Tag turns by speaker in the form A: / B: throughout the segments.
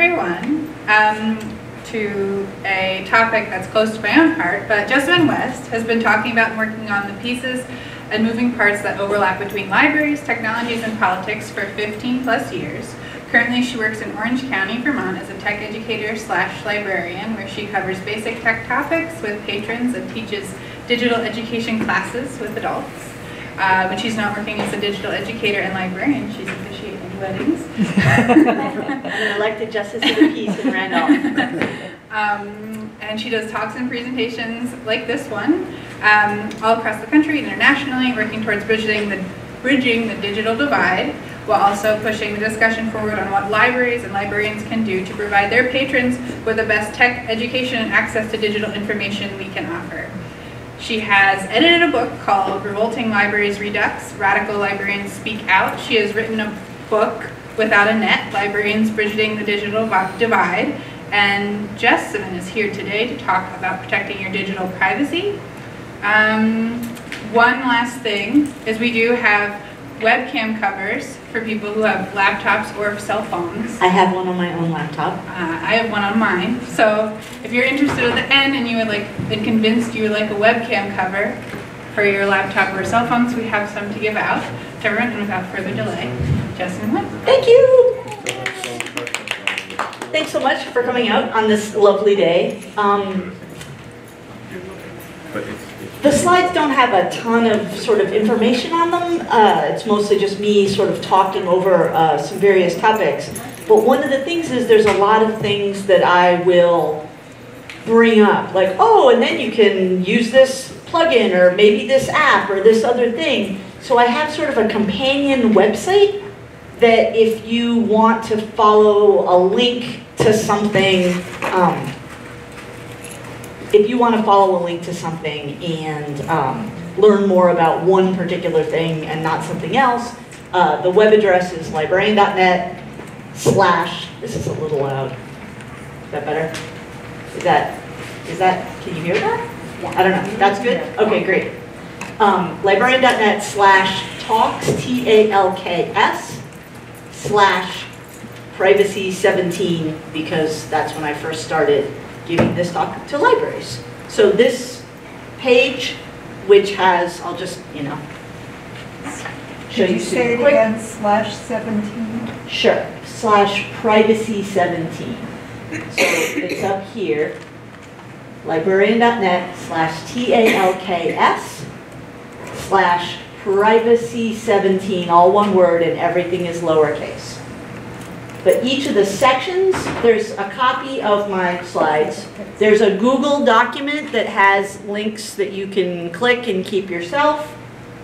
A: Everyone um, to a topic that's close to my own heart, but Jessamyn West has been talking about and working on the pieces and moving parts that overlap between libraries, technologies, and politics for 15 plus years. Currently, she works in Orange County, Vermont as a tech educator slash librarian, where she covers basic tech topics with patrons and teaches digital education classes with adults. Uh, she's not working as a digital educator and librarian, she's officiating weddings.
B: An elected justice of the peace in Randolph.
A: Um, and she does talks and presentations like this one um, all across the country and internationally, working towards bridging the, bridging the digital divide while also pushing the discussion forward on what libraries and librarians can do to provide their patrons with the best tech education and access to digital information we can offer. She has edited a book called Revolting Librarians Redux, Radical Librarians Speak Out. She has written a book, Without a Net, Librarians Bridging the Digital Divide, and Jessamyn is here today to talk about protecting your digital privacy. Um, one last thing is we do have webcam covers for people who have laptops or cell phones.
B: I have one on my own laptop.
A: Uh, I have one on mine. So if you're interested at the end and you would like, been convinced you would like a webcam cover for your laptop or cell phones, we have some to give out to everyone. And without further delay,
B: Thank you. Thanks so much for coming out on this lovely day. Um, the slides don't have a ton of sort of information on them. Uh, it's mostly just me sort of talking over uh, some various topics. But one of the things is there's a lot of things that I will bring up. Like, oh, and then you can use this plugin or maybe this app or this other thing. So I have sort of a companion website that if you want to follow a link to something, um, if you want to follow a link to something and um, learn more about one particular thing and not something else, uh, the web address is librarian.net slash, this is a little loud. Is that better? Is that, is that, can you hear that? Yeah. I don't know, that's good? Okay, great. Um, librarian.net slash talks, T-A-L-K-S, slash privacy 17 because that's when I first started giving this talk to libraries. So this page, which has, I'll just, you know, show
C: Did
B: you
C: you say it
B: quick.
C: again, slash 17?
B: Sure, slash privacy 17. So it's up here, librarian.net slash T-A-L-K-S slash privacy 17, all one word and everything is lowercase. But each of the sections, there's a copy of my slides. There's a Google document that has links that you can click and keep yourself.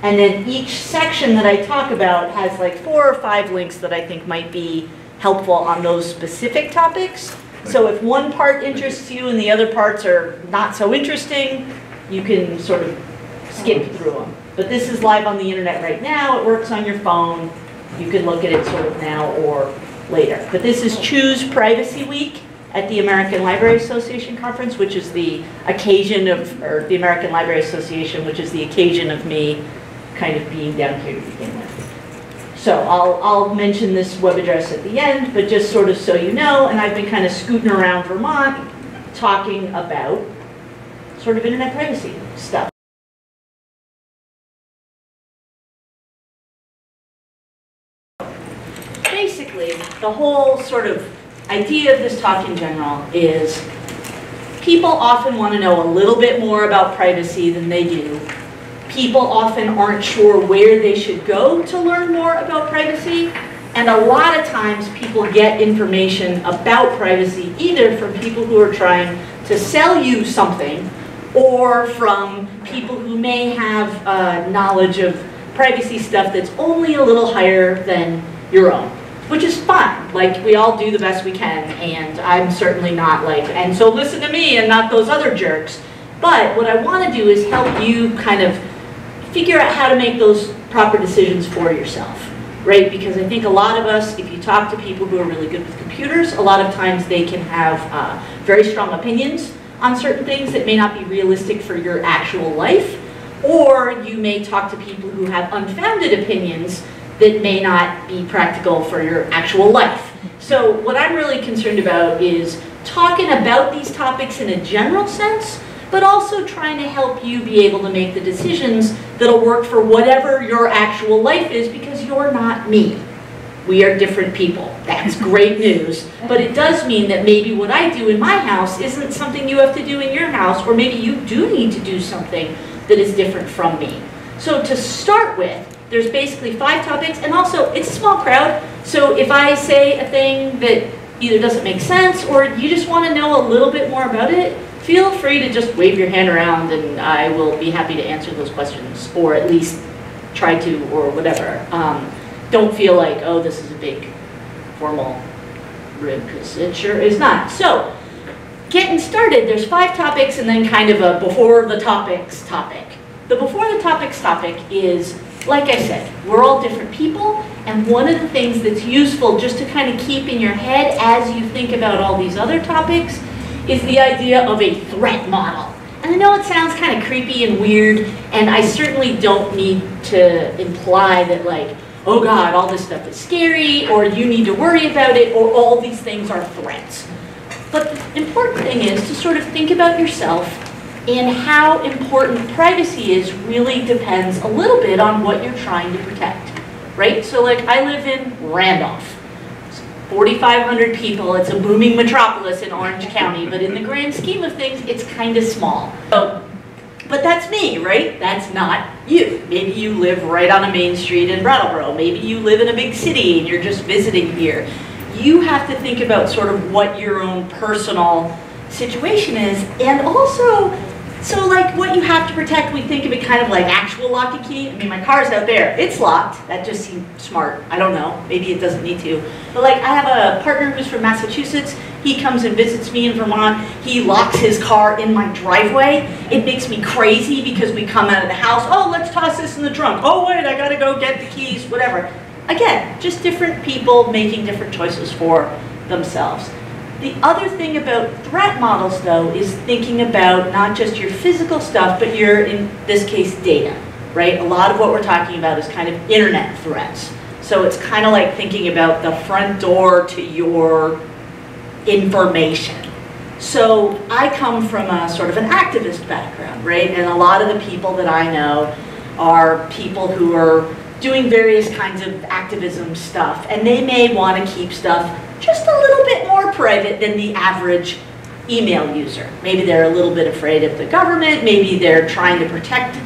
B: And then each section that I talk about has like four or five links that I think might be helpful on those specific topics. So if one part interests you and the other parts are not so interesting, you can sort of skip through them. But this is live on the internet right now. It works on your phone. You can look at it sort of now or later. But this is Choose Privacy Week at the American Library Association Conference, which is the occasion of, or the American Library Association, which is the occasion of me kind of being down here to begin with. So I'll, I'll mention this web address at the end, but just sort of so you know, and I've been kind of scooting around Vermont talking about sort of internet privacy stuff. The whole sort of idea of this talk in general is people often want to know a little bit more about privacy than they do. People often aren't sure where they should go to learn more about privacy. And a lot of times people get information about privacy either from people who are trying to sell you something or from people who may have uh, knowledge of privacy stuff that's only a little higher than your own, which is fine. Like, we all do the best we can, and I'm certainly not like, and so listen to me and not those other jerks. But what I want to do is help you kind of figure out how to make those proper decisions for yourself, right? Because I think a lot of us, if you talk to people who are really good with computers, a lot of times they can have uh, very strong opinions on certain things that may not be realistic for your actual life. Or you may talk to people who have unfounded opinions that may not be practical for your actual life. So what I'm really concerned about is talking about these topics in a general sense, but also trying to help you be able to make the decisions that'll work for whatever your actual life is because you're not me. We are different people. That's great news. But it does mean that maybe what I do in my house isn't something you have to do in your house, or maybe you do need to do something that is different from me. So to start with, there's basically five topics, and also it's a small crowd. So if I say a thing that either doesn't make sense or you just want to know a little bit more about it, feel free to just wave your hand around and I will be happy to answer those questions or at least try to or whatever. Um, don't feel like, oh, this is a big formal rib because it sure is not. So getting started, there's five topics and then kind of a before the topics topic. The before the topics topic is, like I said, we're all different people and one of the things that's useful just to kind of keep in your head as you think about all these other topics is the idea of a threat model. And I know it sounds kind of creepy and weird, and I certainly don't need to imply that like, oh God, all this stuff is scary, or you need to worry about it, or all these things are threats. But the important thing is to sort of think about yourself and how important privacy is really depends a little bit on what you're trying to protect, right? So like I live in Randolph. 4,500 people, it's a booming metropolis in Orange County, but in the grand scheme of things, it's kind of small. So, but that's me, right? That's not you. Maybe you live right on a main street in Brattleboro. Maybe you live in a big city and you're just visiting here. You have to think about sort of what your own personal situation is and also so like what you have to protect, we think of it kind of like actual lock and key. I mean, my car's out there. It's locked. That just seemed smart. I don't know. Maybe it doesn't need to. But like I have a partner who's from Massachusetts. He comes and visits me in Vermont. He locks his car in my driveway. It makes me crazy because we come out of the house. Oh, let's toss this in the trunk. Oh, wait, I got to go get the keys, whatever. Again, just different people making different choices for themselves. The other thing about threat models, though, is thinking about not just your physical stuff, but your, in this case, data, right? A lot of what we're talking about is kind of internet threats. So it's kind of like thinking about the front door to your information. So I come from a sort of an activist background, right? And a lot of the people that I know are people who are doing various kinds of activism stuff, and they may want to keep stuff just a little bit more private than the average email user. Maybe they're a little bit afraid of the government, maybe they're trying to protect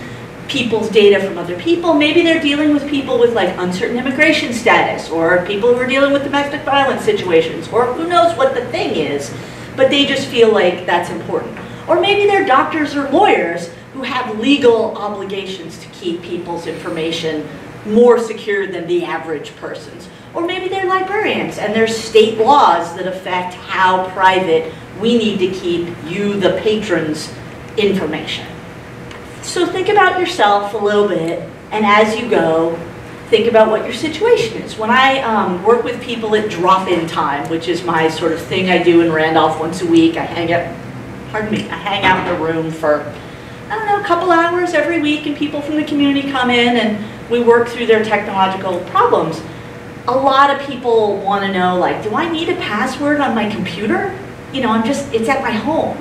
B: people's data from other people, maybe they're dealing with people with like uncertain immigration status, or people who are dealing with domestic violence situations, or who knows what the thing is, but they just feel like that's important. Or maybe they're doctors or lawyers who have legal obligations to keep people's information more secure than the average person's. Or maybe they're librarians and there's state laws that affect how private we need to keep you, the patrons, information. So think about yourself a little bit, and as you go, think about what your situation is. When I um, work with people at drop-in time, which is my sort of thing I do in Randolph once a week, I hang out, pardon me, I hang out in the room for, I don't know, a couple hours every week, and people from the community come in and we work through their technological problems a lot of people want to know, like, do I need a password on my computer? You know, I'm just, it's at my home.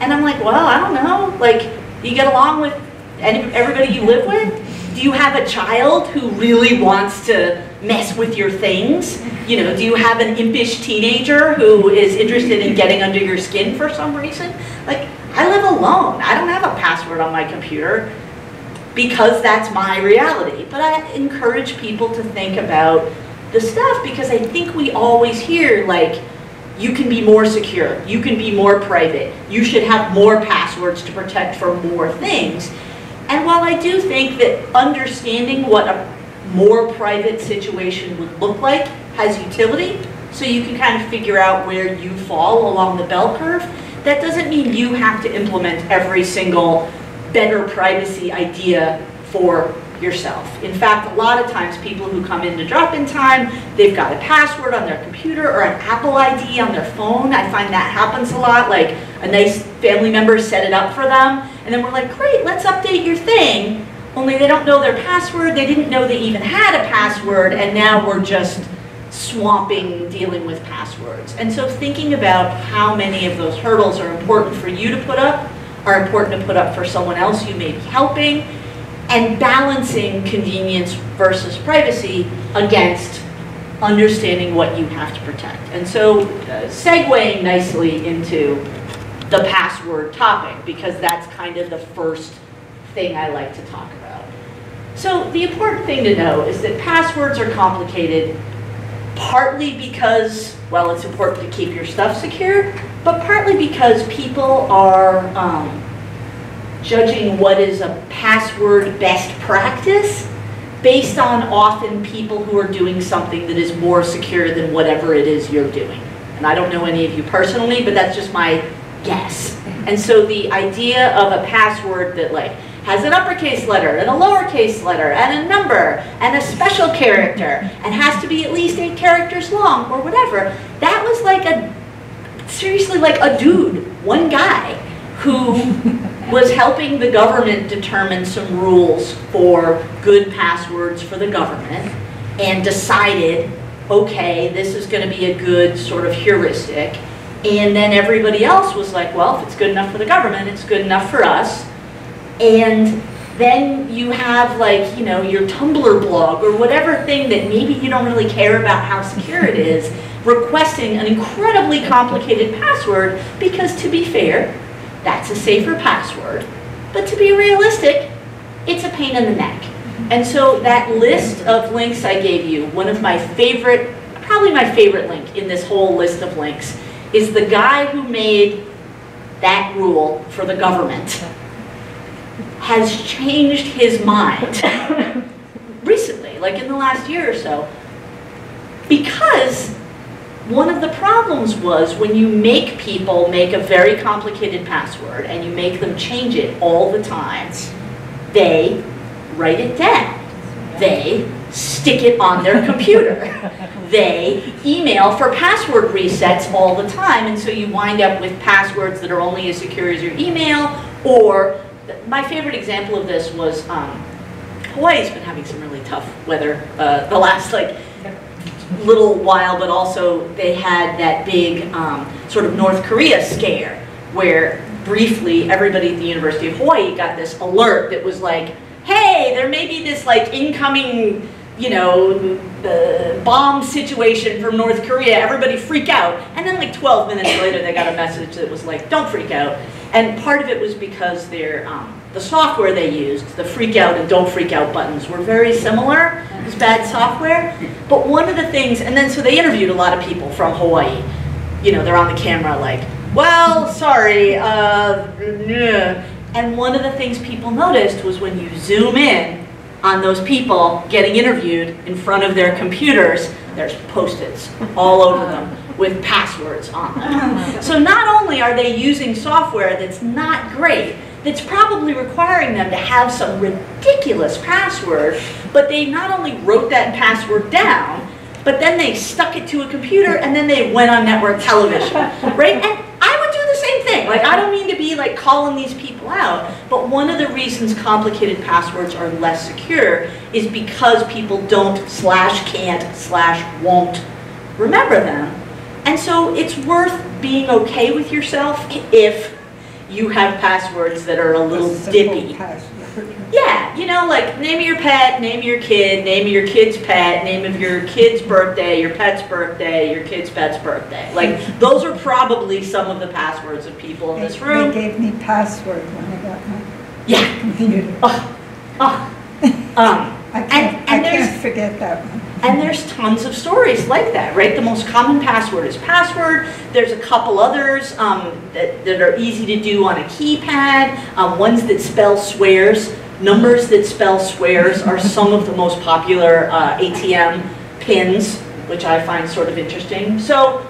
B: And I'm like, well, I don't know. Like, you get along with everybody you live with? Do you have a child who really wants to mess with your things? You know, do you have an impish teenager who is interested in getting under your skin for some reason? Like, I live alone. I don't have a password on my computer because that's my reality. But I encourage people to think about the stuff because I think we always hear like, you can be more secure, you can be more private, you should have more passwords to protect for more things. And while I do think that understanding what a more private situation would look like has utility, so you can kind of figure out where you fall along the bell curve, that doesn't mean you have to implement every single better privacy idea for yourself. In fact, a lot of times people who come into drop-in time, they've got a password on their computer or an Apple ID on their phone. I find that happens a lot, like a nice family member set it up for them, and then we're like, great, let's update your thing, only they don't know their password, they didn't know they even had a password, and now we're just swamping dealing with passwords. And so thinking about how many of those hurdles are important for you to put up, are important to put up for someone else you may be helping, and balancing convenience versus privacy against understanding what you have to protect. And so uh, segueing nicely into the password topic, because that's kind of the first thing I like to talk about. So the important thing to know is that passwords are complicated partly because, well, it's important to keep your stuff secure, but partly because people are um, judging what is a password best practice based on often people who are doing something that is more secure than whatever it is you're doing. And I don't know any of you personally, but that's just my guess. And so the idea of a password that like has an uppercase letter and a lowercase letter and a number and a special character and has to be at least eight characters long or whatever, that was like a, seriously like a dude, one guy who was helping the government determine some rules for good passwords for the government and decided, okay, this is going to be a good sort of heuristic. And then everybody else was like, well, if it's good enough for the government, it's good enough for us. And then you have like, you know, your Tumblr blog or whatever thing that maybe you don't really care about how secure it is, requesting an incredibly complicated password because to be fair, that's a safer password. But to be realistic, it's a pain in the neck. Mm-hmm. And so that list of links I gave you, one of my favorite, probably my favorite link in this whole list of links, is the guy who made that rule for the government has changed his mind recently, like in the last year or so, because one of the problems was when you make people make a very complicated password and you make them change it all the time, they write it down. They stick it on their computer. they email for password resets all the time, and so you wind up with passwords that are only as secure as your email, or my favorite example of this was um, Hawaii's been having some really tough weather uh, the last like little while, but also they had that big um, sort of North Korea scare where briefly everybody at the University of Hawaii got this alert that was like, hey, there may be this like incoming, you know, uh, bomb situation from North Korea, everybody freak out. And then like 12 minutes later they got a message that was like, don't freak out. And part of it was because their, um, the software they used, the freak out and don't freak out buttons were very similar. It was bad software. But one of the things, and then so they interviewed a lot of people from Hawaii. You know, they're on the camera like, well, sorry, uh, and one of the things people noticed was when you zoom in on those people getting interviewed in front of their computers, there's post-its all over them with passwords on them. So not only are they using software that's not great, that's probably requiring them to have some ridiculous password, but they not only wrote that password down, but then they stuck it to a computer and then they went on network television, right? And I would do the same thing. Like, I don't mean to be like calling these people out, but one of the reasons complicated passwords are less secure is because people don't slash can't slash won't remember them. And so it's worth being okay with yourself if you have passwords that are a little dippy. Yeah, you know, like name of your pet, name of your kid, name of your kid's pet, name of your kid's birthday, your pet's birthday, your kid's pet's birthday. Like those are probably some of the passwords of people in this room.
C: They gave me password when I got my
B: yeah.
C: computer.
B: Oh, oh. Um,
C: I can't,
B: and, and
C: I can't forget that one.
B: And there's tons of stories like that, right? The most common password is password. There's a couple others um, that, that are easy to do on a keypad, um, ones that spell swears. Numbers that spell swears are some of the most popular uh, ATM pins, which I find sort of interesting. So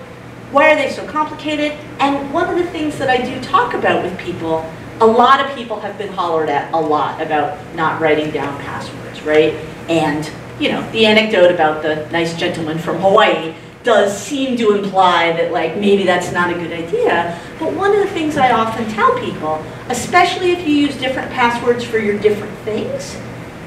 B: why are they so complicated? And one of the things that I do talk about with people, a lot of people have been hollered at a lot about not writing down passwords, right? And, you know, the anecdote about the nice gentleman from Hawaii does seem to imply that like maybe that's not a good idea. But one of the things I often tell people, especially if you use different passwords for your different things,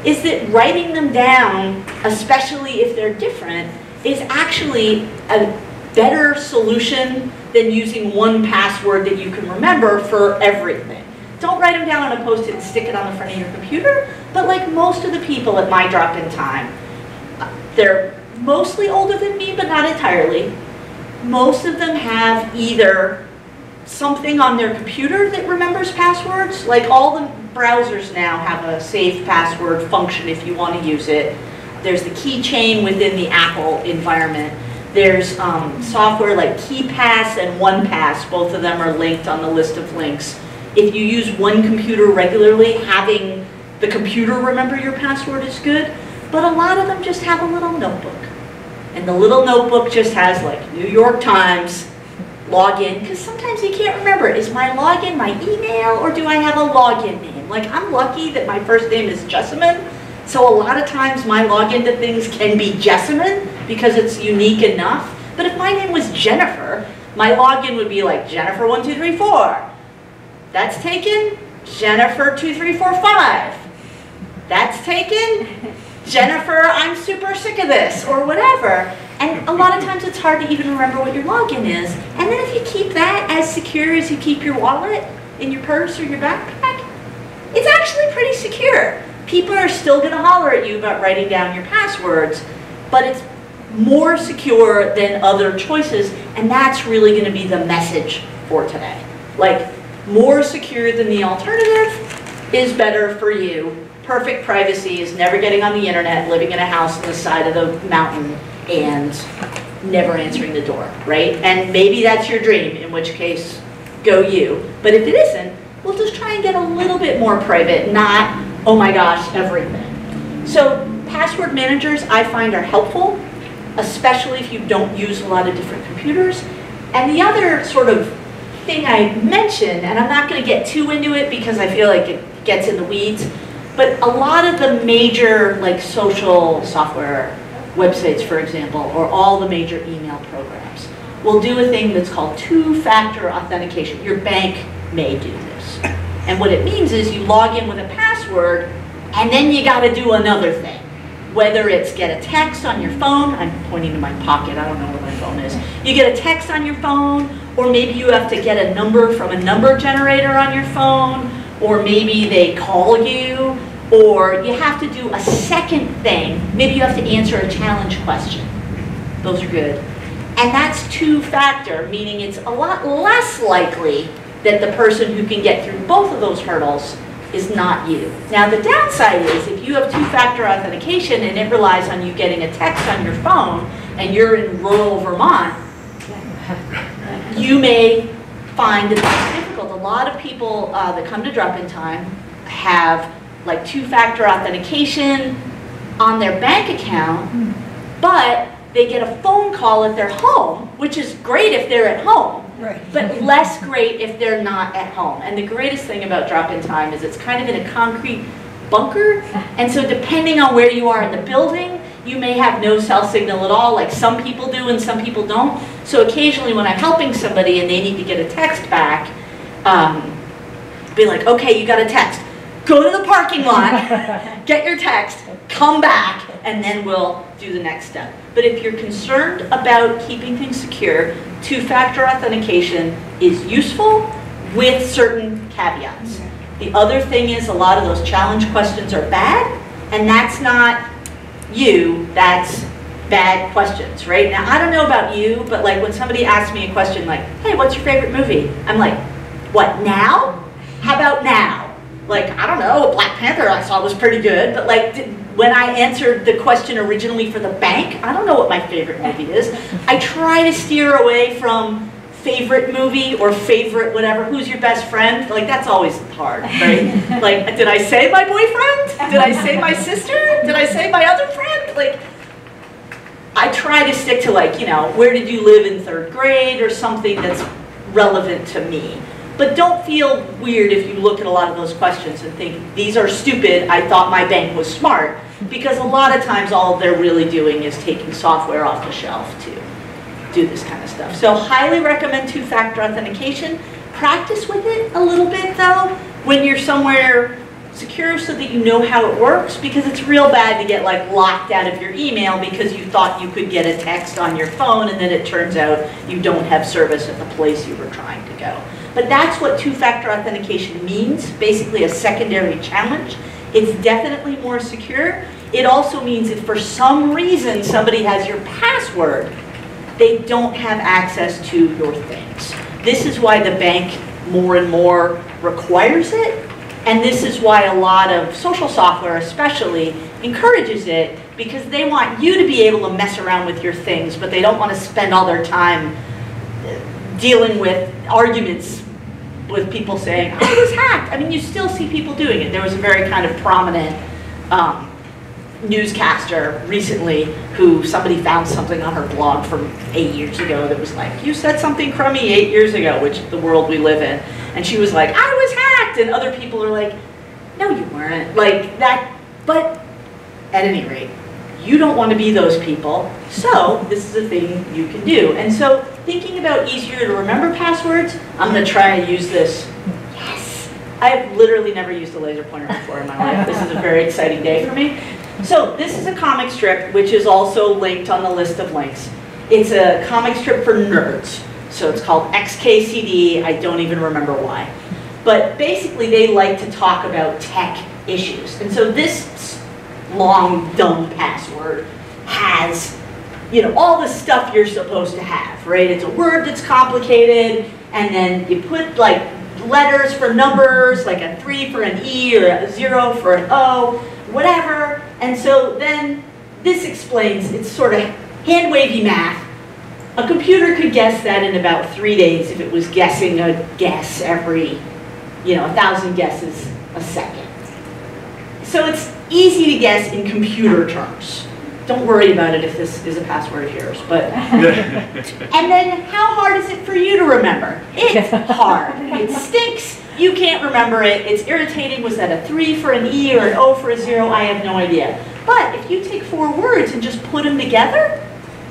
B: is that writing them down, especially if they're different, is actually a better solution than using one password that you can remember for everything. Don't write them down on a post-it and stick it on the front of your computer, but like most of the people at my drop-in time, they're mostly older than me, but not entirely. Most of them have either something on their computer that remembers passwords, like all the browsers now have a save password function if you want to use it. There's the keychain within the Apple environment. There's um, software like KeePass and OnePass, both of them are linked on the list of links. If you use one computer regularly, having the computer remember your password is good, but a lot of them just have a little notebook. And the little notebook just has like New York Times, login, because sometimes you can't remember, is my login my email or do I have a login name? Like I'm lucky that my first name is Jessamyn, so a lot of times my login to things can be Jessamyn because it's unique enough. But if my name was Jennifer, my login would be like Jennifer1234. That's taken, Jennifer2345. That's taken, Jennifer, I'm super sick of this, or whatever. And a lot of times it's hard to even remember what your login is. And then if you keep that as secure as you keep your wallet in your purse or your backpack, it's actually pretty secure. People are still gonna holler at you about writing down your passwords, but it's more secure than other choices, and that's really gonna be the message for today. Like, more secure than the alternative is better for you. Perfect privacy is never getting on the internet, living in a house on the side of the mountain, and never answering the door, right? And maybe that's your dream, in which case, go you. But if it isn't, we'll just try and get a little bit more private, not, oh my gosh, everything. So password managers I find are helpful, especially if you don't use a lot of different computers. And the other sort of thing I mentioned, and I'm not going to get too into it because I feel like it gets in the weeds, but a lot of the major like social software websites, for example, or all the major email programs will do a thing that's called two-factor authentication. Your bank may do this. And what it means is you log in with a password, and then you got to do another thing. Whether it's get a text on your phone, I'm pointing to my pocket, I don't know where my phone is. You get a text on your phone, or maybe you have to get a number from a number generator on your phone, or maybe they call you, or you have to do a second thing. Maybe you have to answer a challenge question. Those are good. And that's two-factor, meaning it's a lot less likely that the person who can get through both of those hurdles is not you. Now the downside is if you have two-factor authentication and it relies on you getting a text on your phone and you're in rural Vermont, you may find that difficult. A lot of people uh, that come to drop-in time have like two-factor authentication on their bank account, but they get a phone call at their home, which is great if they're at home,
C: Right.
B: but less great if they're not at home. And the greatest thing about drop-in time is it's kind of in a concrete bunker, and so depending on where you are in the building, you may have no cell signal at all, like some people do and some people don't. So occasionally when I'm helping somebody and they need to get a text back, um, be like, okay, you got a text. Go to the parking lot, get your text, come back, and then we'll do the next step. But if you're concerned about keeping things secure, two-factor authentication is useful with certain caveats. The other thing is a lot of those challenge questions are bad, and that's not you, that's bad questions, right? Now, I don't know about you, but like when somebody asks me a question like, hey, what's your favorite movie? I'm like, what, now? How about now? Like, I don't know, Black Panther I saw was pretty good, but like, when I answered the question originally for the bank, I don't know what my favorite movie is. I try to steer away from favorite movie or favorite whatever, who's your best friend? Like, that's always hard, right? like, did I say my boyfriend? Did I say my sister? Did I say my other friend? Like, I try to stick to like, you know, where did you live in third grade or something that's relevant to me. But don't feel weird if you look at a lot of those questions and think, these are stupid, I thought my bank was smart. Because a lot of times all they're really doing is taking software off the shelf to do this kind of stuff. So highly recommend two-factor authentication. Practice with it a little bit though. When you're somewhere secure so that you know how it works because it's real bad to get like locked out of your email because you thought you could get a text on your phone and then it turns out you don't have service at the place you were trying to go. But that's what two-factor authentication means, basically a secondary challenge. It's definitely more secure. It also means if for some reason somebody has your password, they don't have access to your things. This is why the bank more and more requires it and this is why a lot of social software especially encourages it because they want you to be able to mess around with your things, but they don't want to spend all their time dealing with arguments with people saying, I was hacked. I mean, you still see people doing it. There was a very kind of prominent um, newscaster recently who somebody found something on her blog from eight years ago that was like, you said something crummy eight years ago, which the world we live in. And she was like, I was hacked. And other people are like, no, you weren't. Like that, but at any rate, you don't want to be those people. So this is a thing you can do. And so thinking about easier to remember passwords, I'm going to try and use this. Yes. I've literally never used a laser pointer before in my life. This is a very exciting day for me. So this is a comic strip, which is also linked on the list of links. It's a comic strip for nerds. So it's called XKCD. I don't even remember why. But basically, they like to talk about tech issues. And so this long, dumb password has you know, all the stuff you're supposed to have, right? It's a word that's complicated, and then you put like letters for numbers, like a three for an E or a zero for an O, whatever. And so then this explains, it's sort of hand-wavy math. A computer could guess that in about three days if it was guessing a guess every, you know, a thousand guesses a second. So it's easy to guess in computer terms. Don't worry about it if this is a password of yours, but. and then how hard is it for you to remember? It's hard. It stinks. You can't remember it. It's irritating. Was that a three for an E or an O for a zero? I have no idea. But if you take four words and just put them together,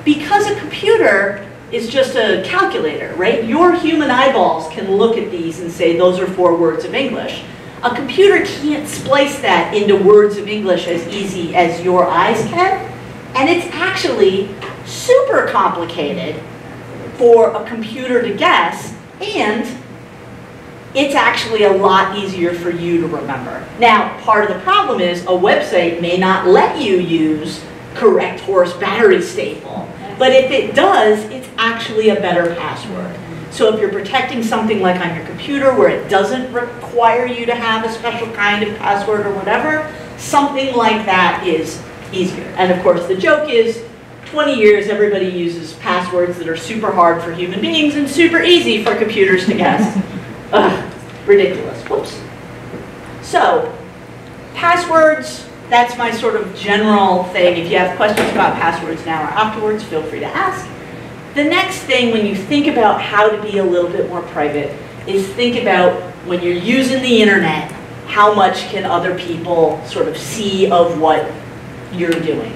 B: because a computer is just a calculator, right? Your human eyeballs can look at these and say those are four words of English. A computer can't splice that into words of English as easy as your eyes can. And it's actually super complicated for a computer to guess, and it's actually a lot easier for you to remember. Now, part of the problem is a website may not let you use correct horse battery staple, but if it does, it's actually a better password. So if you're protecting something like on your computer where it doesn't require you to have a special kind of password or whatever, something like that is easier. And of course, the joke is 20 years, everybody uses passwords that are super hard for human beings and super easy for computers to guess. Ugh, ridiculous. Whoops. So, passwords, that's my sort of general thing. If you have questions about passwords now or afterwards, feel free to ask. The next thing when you think about how to be a little bit more private is think about when you're using the internet, how much can other people sort of see of what you're doing.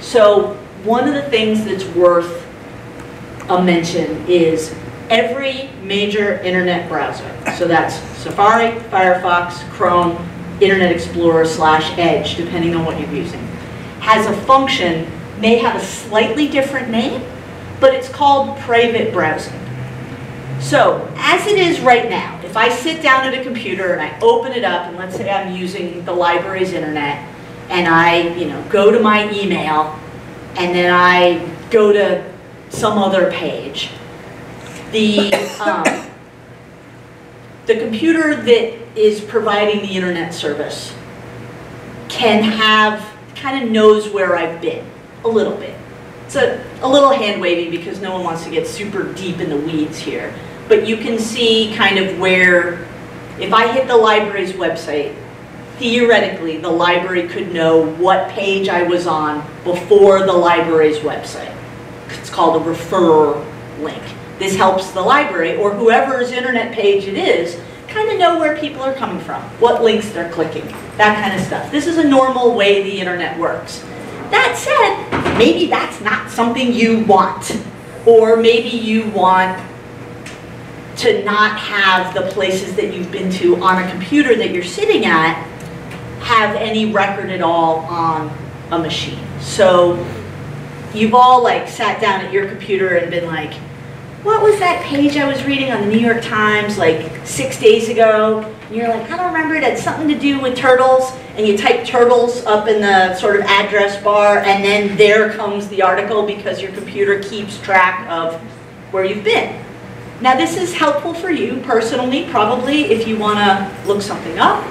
B: So one of the things that's worth a mention is every major internet browser, so that's Safari, Firefox, Chrome, Internet Explorer slash Edge, depending on what you're using, has a function, may have a slightly different name, but it's called private browsing. So, as it is right now, if I sit down at a computer and I open it up, and let's say I'm using the library's internet, and I, you know, go to my email and then I go to some other page. The, um, the computer that is providing the internet service can have, kind of knows where I've been, a little bit. It's a, a little hand waving because no one wants to get super deep in the weeds here. But you can see kind of where, if I hit the library's website, theoretically, the library could know what page I was on before the library's website. It's called a referrer link. This helps the library, or whoever's internet page it is, kind of know where people are coming from, what links they're clicking, that kind of stuff. This is a normal way the internet works. That said, maybe that's not something you want. Or maybe you want to not have the places that you've been to on a computer that you're sitting at have any record at all on a machine. So you've all like sat down at your computer and been like, what was that page I was reading on the New York Times like six days ago? And you're like, I don't remember, it had something to do with turtles. And you type turtles up in the sort of address bar, and then there comes the article because your computer keeps track of where you've been. Now, this is helpful for you personally, probably, if you want to look something up.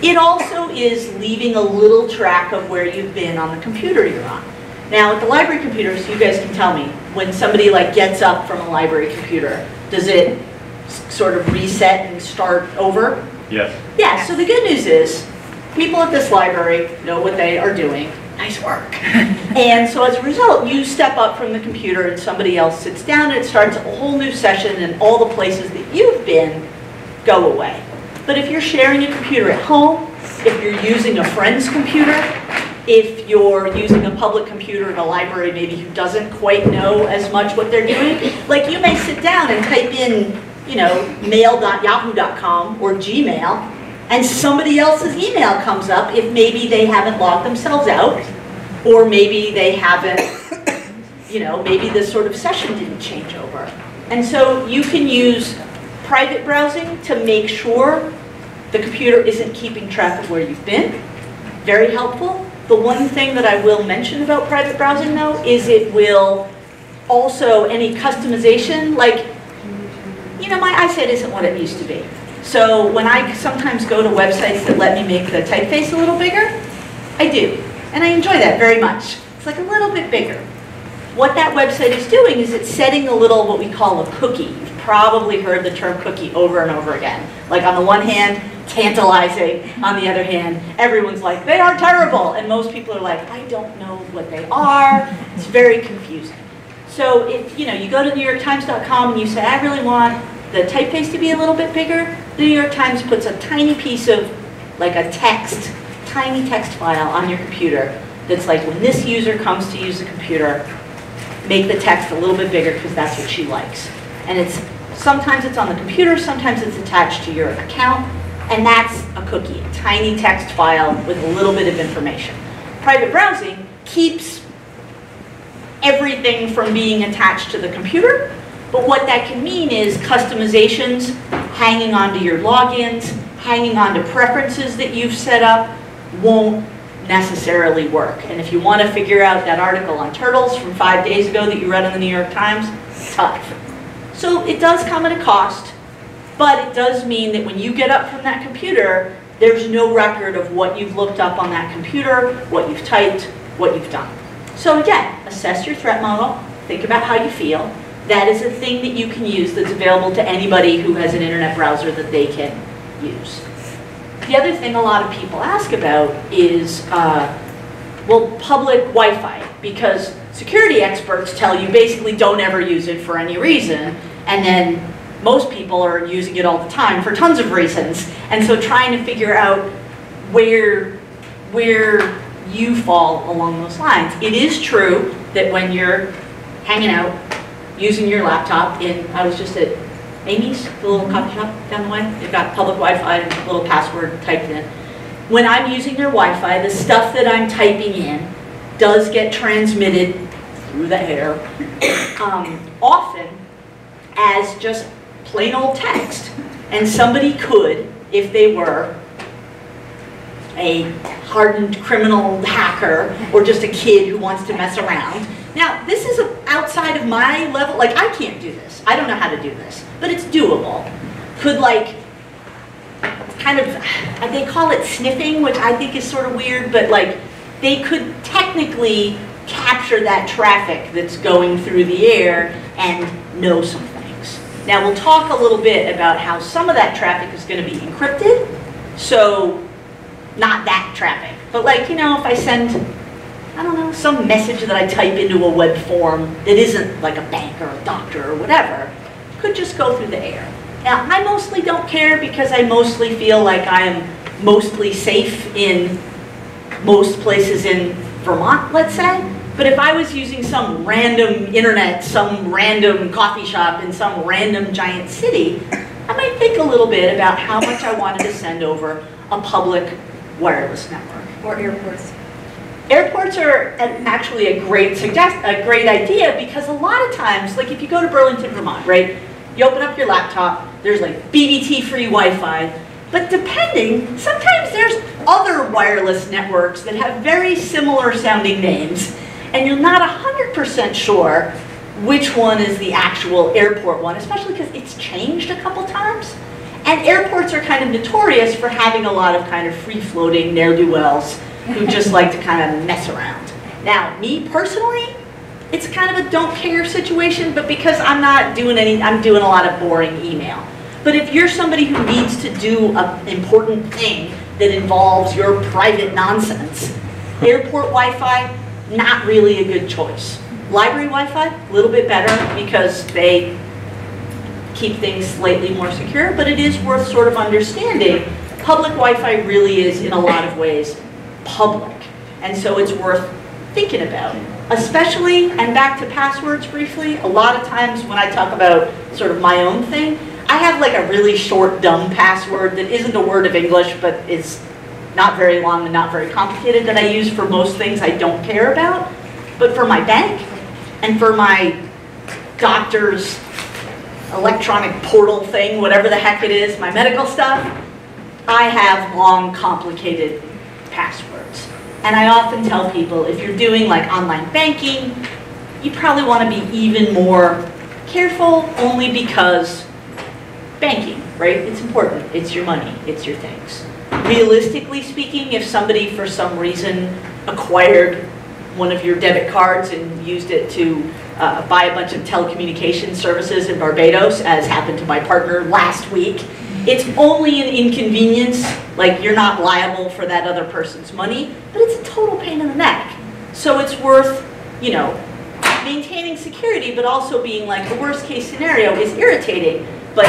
B: It also is leaving a little track of where you've been on the computer you're on. Now, with the library computers, you guys can tell me, when somebody like gets up from a library computer, does it sort of reset and start over?
D: Yes.
B: Yeah, so the good news is, people at this library know what they are doing. Nice work. And so as a result, you step up from the computer and somebody else sits down and it starts a whole new session and all the places that you've been go away. But if you're sharing a computer at home, if you're using a friend's computer, if you're using a public computer in a library maybe who doesn't quite know as much what they're doing, like you may sit down and type in, you know, mail.yahoo.com or Gmail, and somebody else's email comes up if maybe they haven't logged themselves out, or maybe they haven't, you know, maybe this sort of session didn't change over. And so you can use private browsing to make sure the computer isn't keeping track of where you've been. Very helpful. The one thing that I will mention about private browsing though is it will also, any customization, like, you know, my eyesight isn't what it used to be. So when I sometimes go to websites that let me make the typeface a little bigger, I do. And I enjoy that very much. It's like a little bit bigger. What that website is doing is it's setting a little, what we call a cookie. Probably heard the term cookie over and over again. Like on the one hand, tantalizing. On the other hand, everyone's like, they are terrible. And most people are like, I don't know what they are. It's very confusing. So if, you know, you go to NewYorkTimes.com and you say, I really want the typeface to be a little bit bigger, the New York Times puts a tiny piece of, like a text, tiny text file on your computer that's like, when this user comes to use the computer, make the text a little bit bigger because that's what she likes. And it's, sometimes it's on the computer, sometimes it's attached to your account, and that's a cookie, a tiny text file with a little bit of information. Private browsing keeps everything from being attached to the computer, but what that can mean is customizations, hanging onto your logins, hanging onto preferences that you've set up won't necessarily work. And if you want to figure out that article on turtles from five days ago that you read in the New York Times, tough. So it does come at a cost, but it does mean that when you get up from that computer, there's no record of what you've looked up on that computer, what you've typed, what you've done. So again, assess your threat model, think about how you feel. That is a thing that you can use that's available to anybody who has an internet browser that they can use. The other thing a lot of people ask about is, uh, well, public Wi-Fi, because security experts tell you basically don't ever use it for any reason, and then most people are using it all the time for tons of reasons. And so trying to figure out where, where you fall along those lines. It is true that when you're hanging out, using your laptop in, I was just at Amy's, the little coffee shop down the way. They've got public Wi-Fi and a little password typed in. When I'm using their Wi-Fi, the stuff that I'm typing in does get transmitted through the air, um, often as just plain old text. And somebody could, if they were a hardened criminal hacker or just a kid who wants to mess around. Now, this is outside of my level, like I can't do this. I don't know how to do this, but it's doable. Could like, kind of, they call it sniffing, which I think is sort of weird, but like, they could technically capture that traffic that's going through the air and know some things. Now, we'll talk a little bit about how some of that traffic is going to be encrypted, so not that traffic, but like, you know, if I send, I don't know, some message that I type into a web form that isn't like a bank or a doctor or whatever, could just go through the air. Now, I mostly don't care because I mostly feel like I am mostly safe in most places in Vermont, let's say. But if I was using some random internet, some random coffee shop in some random giant city, I might think a little bit about how much I wanted to send over a public wireless network.
D: Or airports.
B: Airports are an- actually a great suggest, a great idea because a lot of times, like if you go to Burlington, Vermont, right? You open up your laptop, there's like BTV free Wi-Fi, but depending, sometimes there's other wireless networks that have very similar sounding names, and you're not 100% sure which one is the actual airport one, especially because it's changed a couple times. And airports are kind of notorious for having a lot of kind of free-floating ne'er-do-wells who just like to kind of mess around. Now, me personally, it's kind of a don't care situation, but because I'm not doing any, I'm doing a lot of boring email. But if you're somebody who needs to do an important thing that involves your private nonsense, airport Wi-Fi, not really a good choice. Library Wi-Fi, a little bit better because they keep things slightly more secure, but it is worth sort of understanding. Public Wi-Fi really is, in a lot of ways, public. And so it's worth thinking about. Especially, and back to passwords briefly, a lot of times when I talk about sort of my own thing, I have like a really short, dumb password that isn't a word of English, but is not very long and not very complicated that I use for most things I don't care about. But for my bank and for my doctor's electronic portal thing, whatever the heck it is, my medical stuff, I have long, complicated passwords. And I often tell people, if you're doing like online banking, you probably want to be even more careful only because banking, right? It's important. It's your money. It's your things. Realistically speaking, if somebody for some reason acquired one of your debit cards and used it to uh, buy a bunch of telecommunication services in Barbados, as happened to my partner last week, it's only an inconvenience, like you're not liable for that other person's money, but it's a total pain in the neck. So it's worth, you know, maintaining security, but also being like, the worst case scenario is irritating, but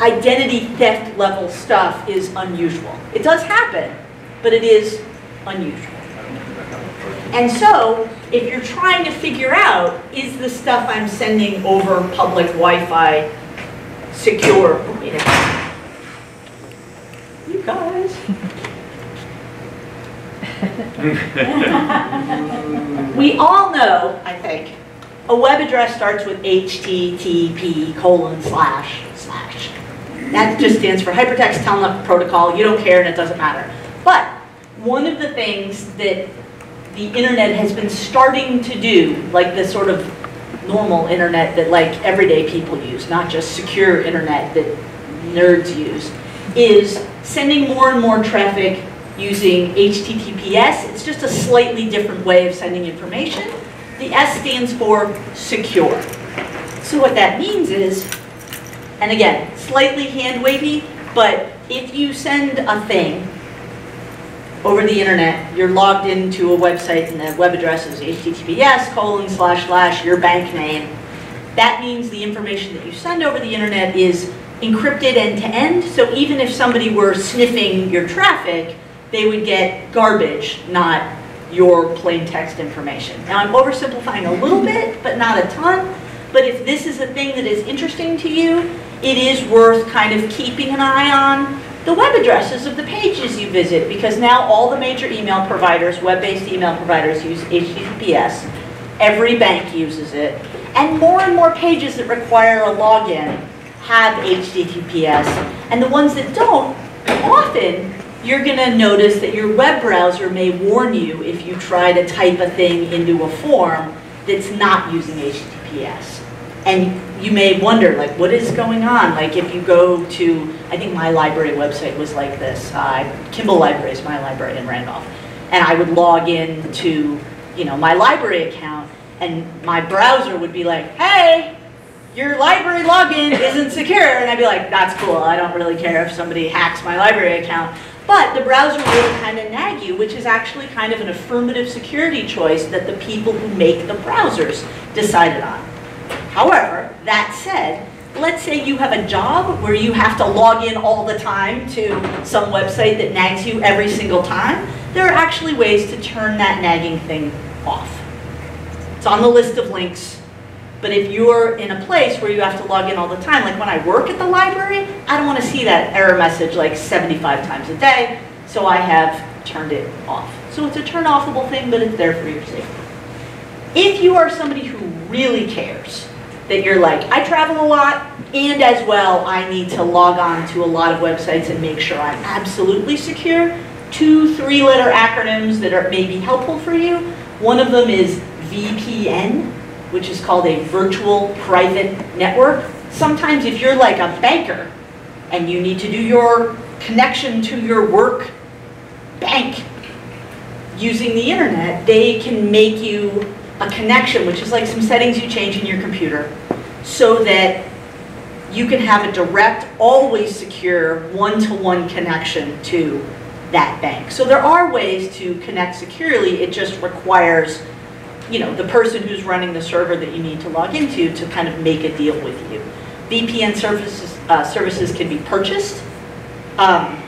B: identity theft level stuff is unusual. It does happen, but it is unusual. And so, if you're trying to figure out, is the stuff I'm sending over public Wi-Fi secure? A minute. You guys. We all know, I think, a web address starts with HTTP colon slash slash. That just stands for Hypertext Telnet Protocol. You don't care and it doesn't matter. But one of the things that the internet has been starting to do, like the sort of normal internet that like everyday people use, not just secure internet that nerds use, is sending more and more traffic using HTTPS. It's just a slightly different way of sending information. The S stands for secure. So what that means is, and again, slightly hand wavy, but if you send a thing over the internet, you're logged into a website and the web address is https colon slash slash your bank name. That means the information that you send over the internet is encrypted end to end. So even if somebody were sniffing your traffic, they would get garbage, not your plain text information. Now I'm oversimplifying a little bit, but not a ton. But if this is a thing that is interesting to you, it is worth kind of keeping an eye on the web addresses of the pages you visit because now all the major email providers, web-based email providers use HTTPS. Every bank uses it. And more and more pages that require a login have HTTPS. And the ones that don't, often you're going to notice that your web browser may warn you if you try to type a thing into a form that's not using HTTPS. And you may wonder, like, what is going on? Like, if you go to, I think my library website was like this. Uh, Kimball Library is my library in Randolph. And I would log in to, you know, my library account, and my browser would be like, hey, your library login isn't secure. And I'd be like, that's cool. I don't really care if somebody hacks my library account. But the browser will kind of nag you, which is actually kind of an affirmative security choice that the people who make the browsers decided on. However, that said, let's say you have a job where you have to log in all the time to some website that nags you every single time. There are actually ways to turn that nagging thing off. It's on the list of links. But if you're in a place where you have to log in all the time, like when I work at the library, I don't want to see that error message like 75 times a day. So I have turned it off. So it's a turn offable thing, but it's there for your safety. If you are somebody who really cares, that you're like, I travel a lot, and as well, I need to log on to a lot of websites and make sure I'm absolutely secure, two three-letter acronyms that are maybe helpful for you. One of them is VPN, which is called a virtual private network. Sometimes if you're like a banker and you need to do your connection to your work bank using the internet, they can make you a connection, which is like some settings you change in your computer, so that you can have a direct, always secure, one-to-one connection to that bank. So there are ways to connect securely, it just requires, you know, the person who's running the server that you need to log into to kind of make a deal with you. VPN services, uh, services can be purchased. Um,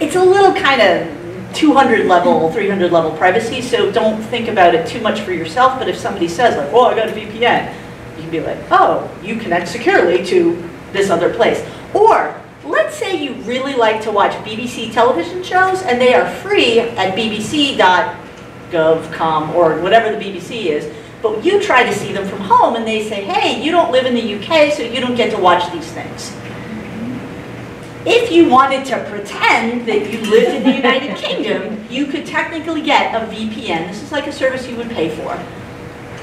B: it's a little kind of 200 level, 300 level privacy, so don't think about it too much for yourself, but if somebody says like, oh, I got a VPN, you can be like, oh, you connect securely to this other place. Or, let's say you really like to watch BBC television shows and they are free at bbc.gov.com or whatever the BBC is, but you try to see them from home and they say, hey, you don't live in the UK, so you don't get to watch these things. If you wanted to pretend that you lived in the United Kingdom, you could technically get a VPN. This is like a service you would pay for,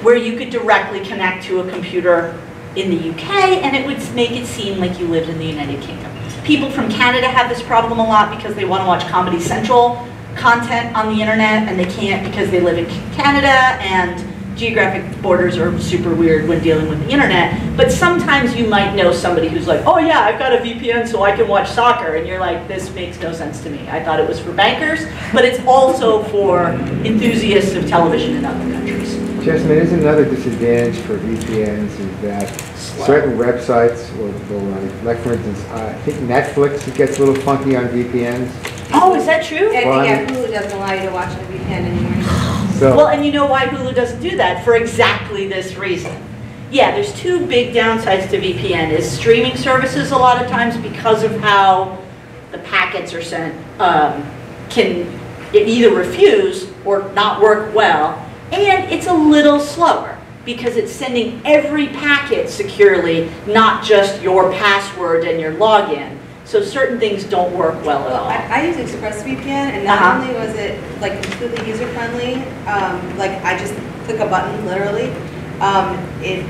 B: where you could directly connect to a computer in the UK and it would make it seem like you lived in the United Kingdom. People from Canada have this problem a lot because they want to watch Comedy Central content on the internet and they can't because they live in Canada and geographic borders are super weird when dealing with the internet, but sometimes you might know somebody who's like, oh yeah, I've got a VPN so I can watch soccer, and you're like, this makes no sense to me. I thought it was for bankers, but it's also for enthusiasts of television in other countries.
D: Jessamyn, isn't another disadvantage for VPNs is that certain websites will, will like for instance, uh, I think Netflix gets a little funky on VPNs.
B: Oh, is that true?
E: And
D: Well, I
E: yeah,
D: mean-
E: Hulu doesn't allow you to watch a VPN anymore.
D: So.
B: Well, and you know why Hulu doesn't do that? For exactly this reason. Yeah, there's two big downsides to VPN, is streaming services a lot of times because of how the packets are sent, um, can either refuse or not work well, and it's a little slower because it's sending every packet securely, not just your password and your login. So certain things don't work well at all.
E: I, I use ExpressVPN, and not only was it like completely user friendly, um, like I just click a button literally, um, it,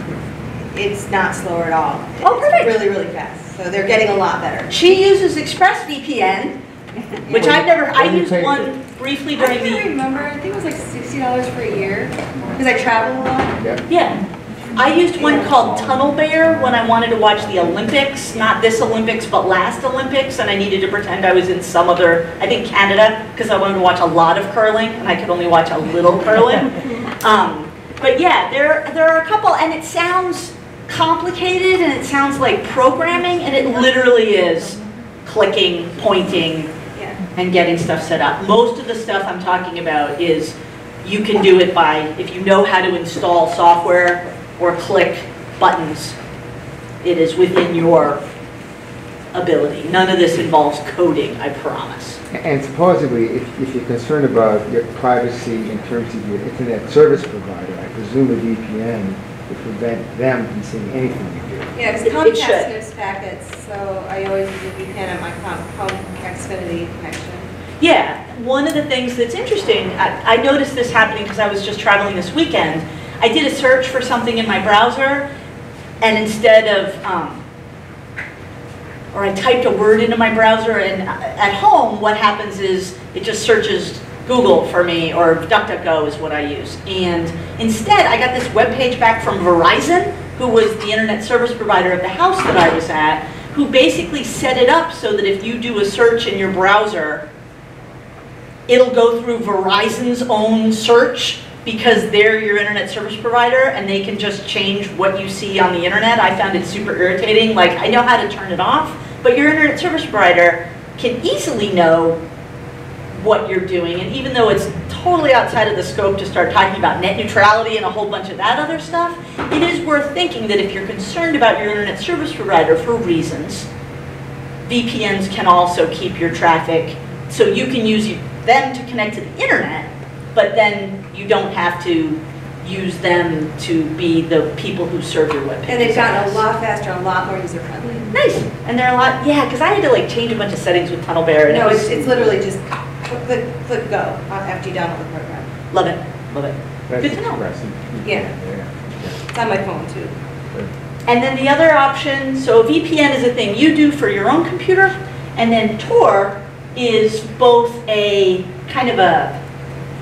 E: it's not slower at all.
B: Oh, perfect.
E: Really, really fast. So they're getting a lot better.
B: She uses ExpressVPN, which I've never, I
D: When you
B: used
D: pay-
B: one briefly
E: I
B: during
E: can't
B: the,
E: remember, I think it was like sixty dollars for a year, because I travel a lot.
D: Yeah.
B: yeah. I used one called Tunnel Bear when I wanted to watch the Olympics, not this Olympics, but last Olympics, and I needed to pretend I was in some other, I think Canada, because I wanted to watch a lot of curling, and I could only watch a little curling. Um, But yeah, there, there are a couple, and it sounds complicated, and it sounds like programming, and it literally is clicking, pointing, and getting stuff set up. Most of the stuff I'm talking about is, you can do it by, if you know how to install software or click buttons, it is within your ability. None of this involves coding, I promise.
D: And supposedly, if, if you're concerned about your privacy in terms of your internet service provider, I presume a VPN would prevent them from seeing anything you do.
E: Yeah, because
B: it should.
E: Comcast gives packets, so I always use a VPN on my Com- Comcast Xfinity connection.
B: Yeah, one of the things that's interesting, I, I noticed this happening because I was just traveling this weekend. I did a search for something in my browser, and instead of, um, or I typed a word into my browser, and uh, at home, what happens is it just searches Google for me, or DuckDuckGo is what I use. And instead, I got this web page back from Verizon, who was the internet service provider of the house that I was at, who basically set it up so that if you do a search in your browser, it'll go through Verizon's own search because they're your internet service provider and they can just change what you see on the internet. I found it super irritating. Like, I know how to turn it off, but your internet service provider can easily know what you're doing. And even though it's totally outside of the scope to start talking about net neutrality and a whole bunch of that other stuff, it is worth thinking that if you're concerned about your internet service provider for reasons, VPNs can also keep your traffic so you can use them to connect to the internet, but then you don't have to use them to be the people who serve your webpage.
E: And they've gotten a lot faster, and a lot more user friendly.
B: Nice, and they're a lot, yeah, because I had to like change a bunch of settings with Tunnel Bear, and
E: No, it's,
B: was,
E: it's literally just click, click click go after you download the program.
B: love it, love it.
D: That's
B: Good to know.
D: expressive.
E: Yeah.
D: Yeah.
E: It's on my phone too.
B: And then the other option, so VPN is a thing you do for your own computer, and then Tor is both a kind of a,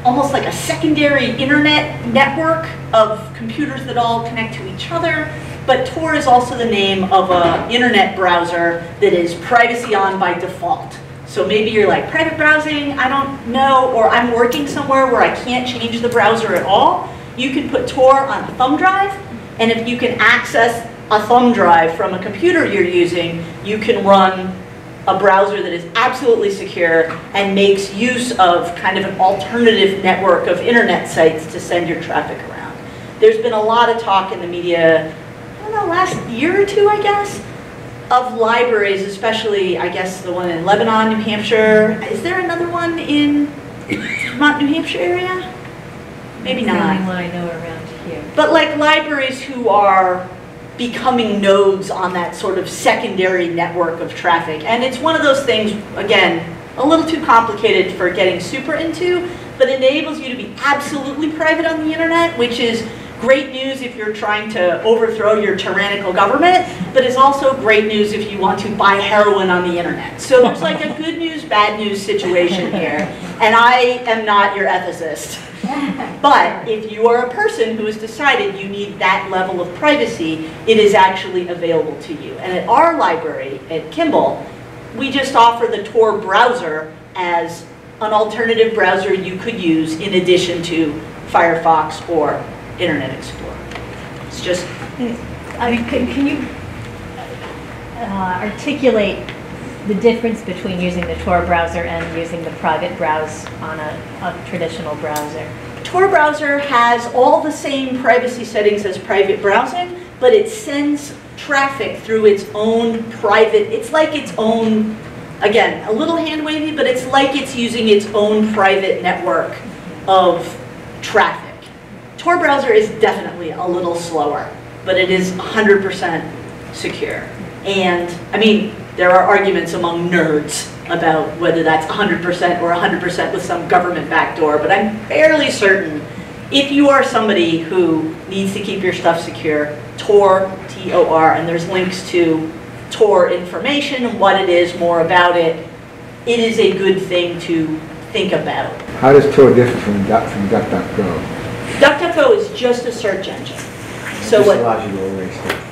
B: almost like a secondary internet network of computers that all connect to each other. But Tor is also the name of an internet browser that is privacy on by default. So maybe you're like private browsing, I don't know, or I'm working somewhere where I can't change the browser at all. You can put Tor on a thumb drive, and if you can access a thumb drive from a computer you're using, you can run a browser that is absolutely secure and makes use of kind of an alternative network of internet sites to send your traffic around. There's been a lot of talk in the media, I don't know, last year or two, I guess, of libraries, especially, I guess, the one in Lebanon, New Hampshire. Is there another one in Vermont, New Hampshire area? Maybe
F: the
B: not.
F: only one I know around here.
B: But like libraries who are becoming nodes on that sort of secondary network of traffic. And it's one of those things, again, a little too complicated for getting super into, but enables you to be absolutely private on the internet, which is great news if you're trying to overthrow your tyrannical government, but is also great news if you want to buy heroin on the internet. So there's like a good news, bad news situation here. And I am not your ethicist. But if you are a person who has decided you need that level of privacy, it is actually available to you. And at our library at Kimball, we just offer the Tor browser as an alternative browser you could use in addition to Firefox or Internet Explorer. It's just,
F: I mean, can can you uh, articulate the difference between using the Tor browser and using the private browse on a, a traditional browser?
B: Tor browser has all the same privacy settings as private browsing, but it sends traffic through its own private, it's like its own, again, a little hand wavy, but it's like it's using its own private network of traffic. Tor browser is definitely a little slower, but it is 100% secure. And, I mean, there are arguments among nerds about whether that's 100% or 100% with some government backdoor, but I'm fairly certain if you are somebody who needs to keep your stuff secure, Tor, T-O-R, and there's links to Tor information what it is, more about it, it is a good thing to think about.
D: How does Tor differ from from DuckDuckGo?
B: DuckDuckGo is just a search engine. So what,
D: allows you to erase stuff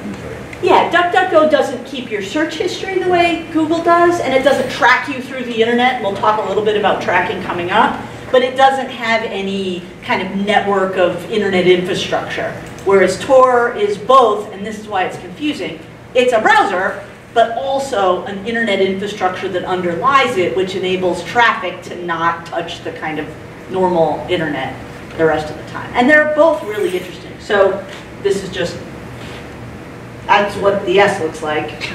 B: yeah, DuckDuckGo doesn't keep your search history the way Google does, and it doesn't track you through the internet. We'll talk a little bit about tracking coming up, but it doesn't have any kind of network of internet infrastructure. Whereas Tor is both, and this is why it's confusing, it's a browser, but also an internet infrastructure that underlies it, which enables traffic to not touch the kind of normal internet the rest of the time. And they're both really interesting. So this is just, that's what the S looks like.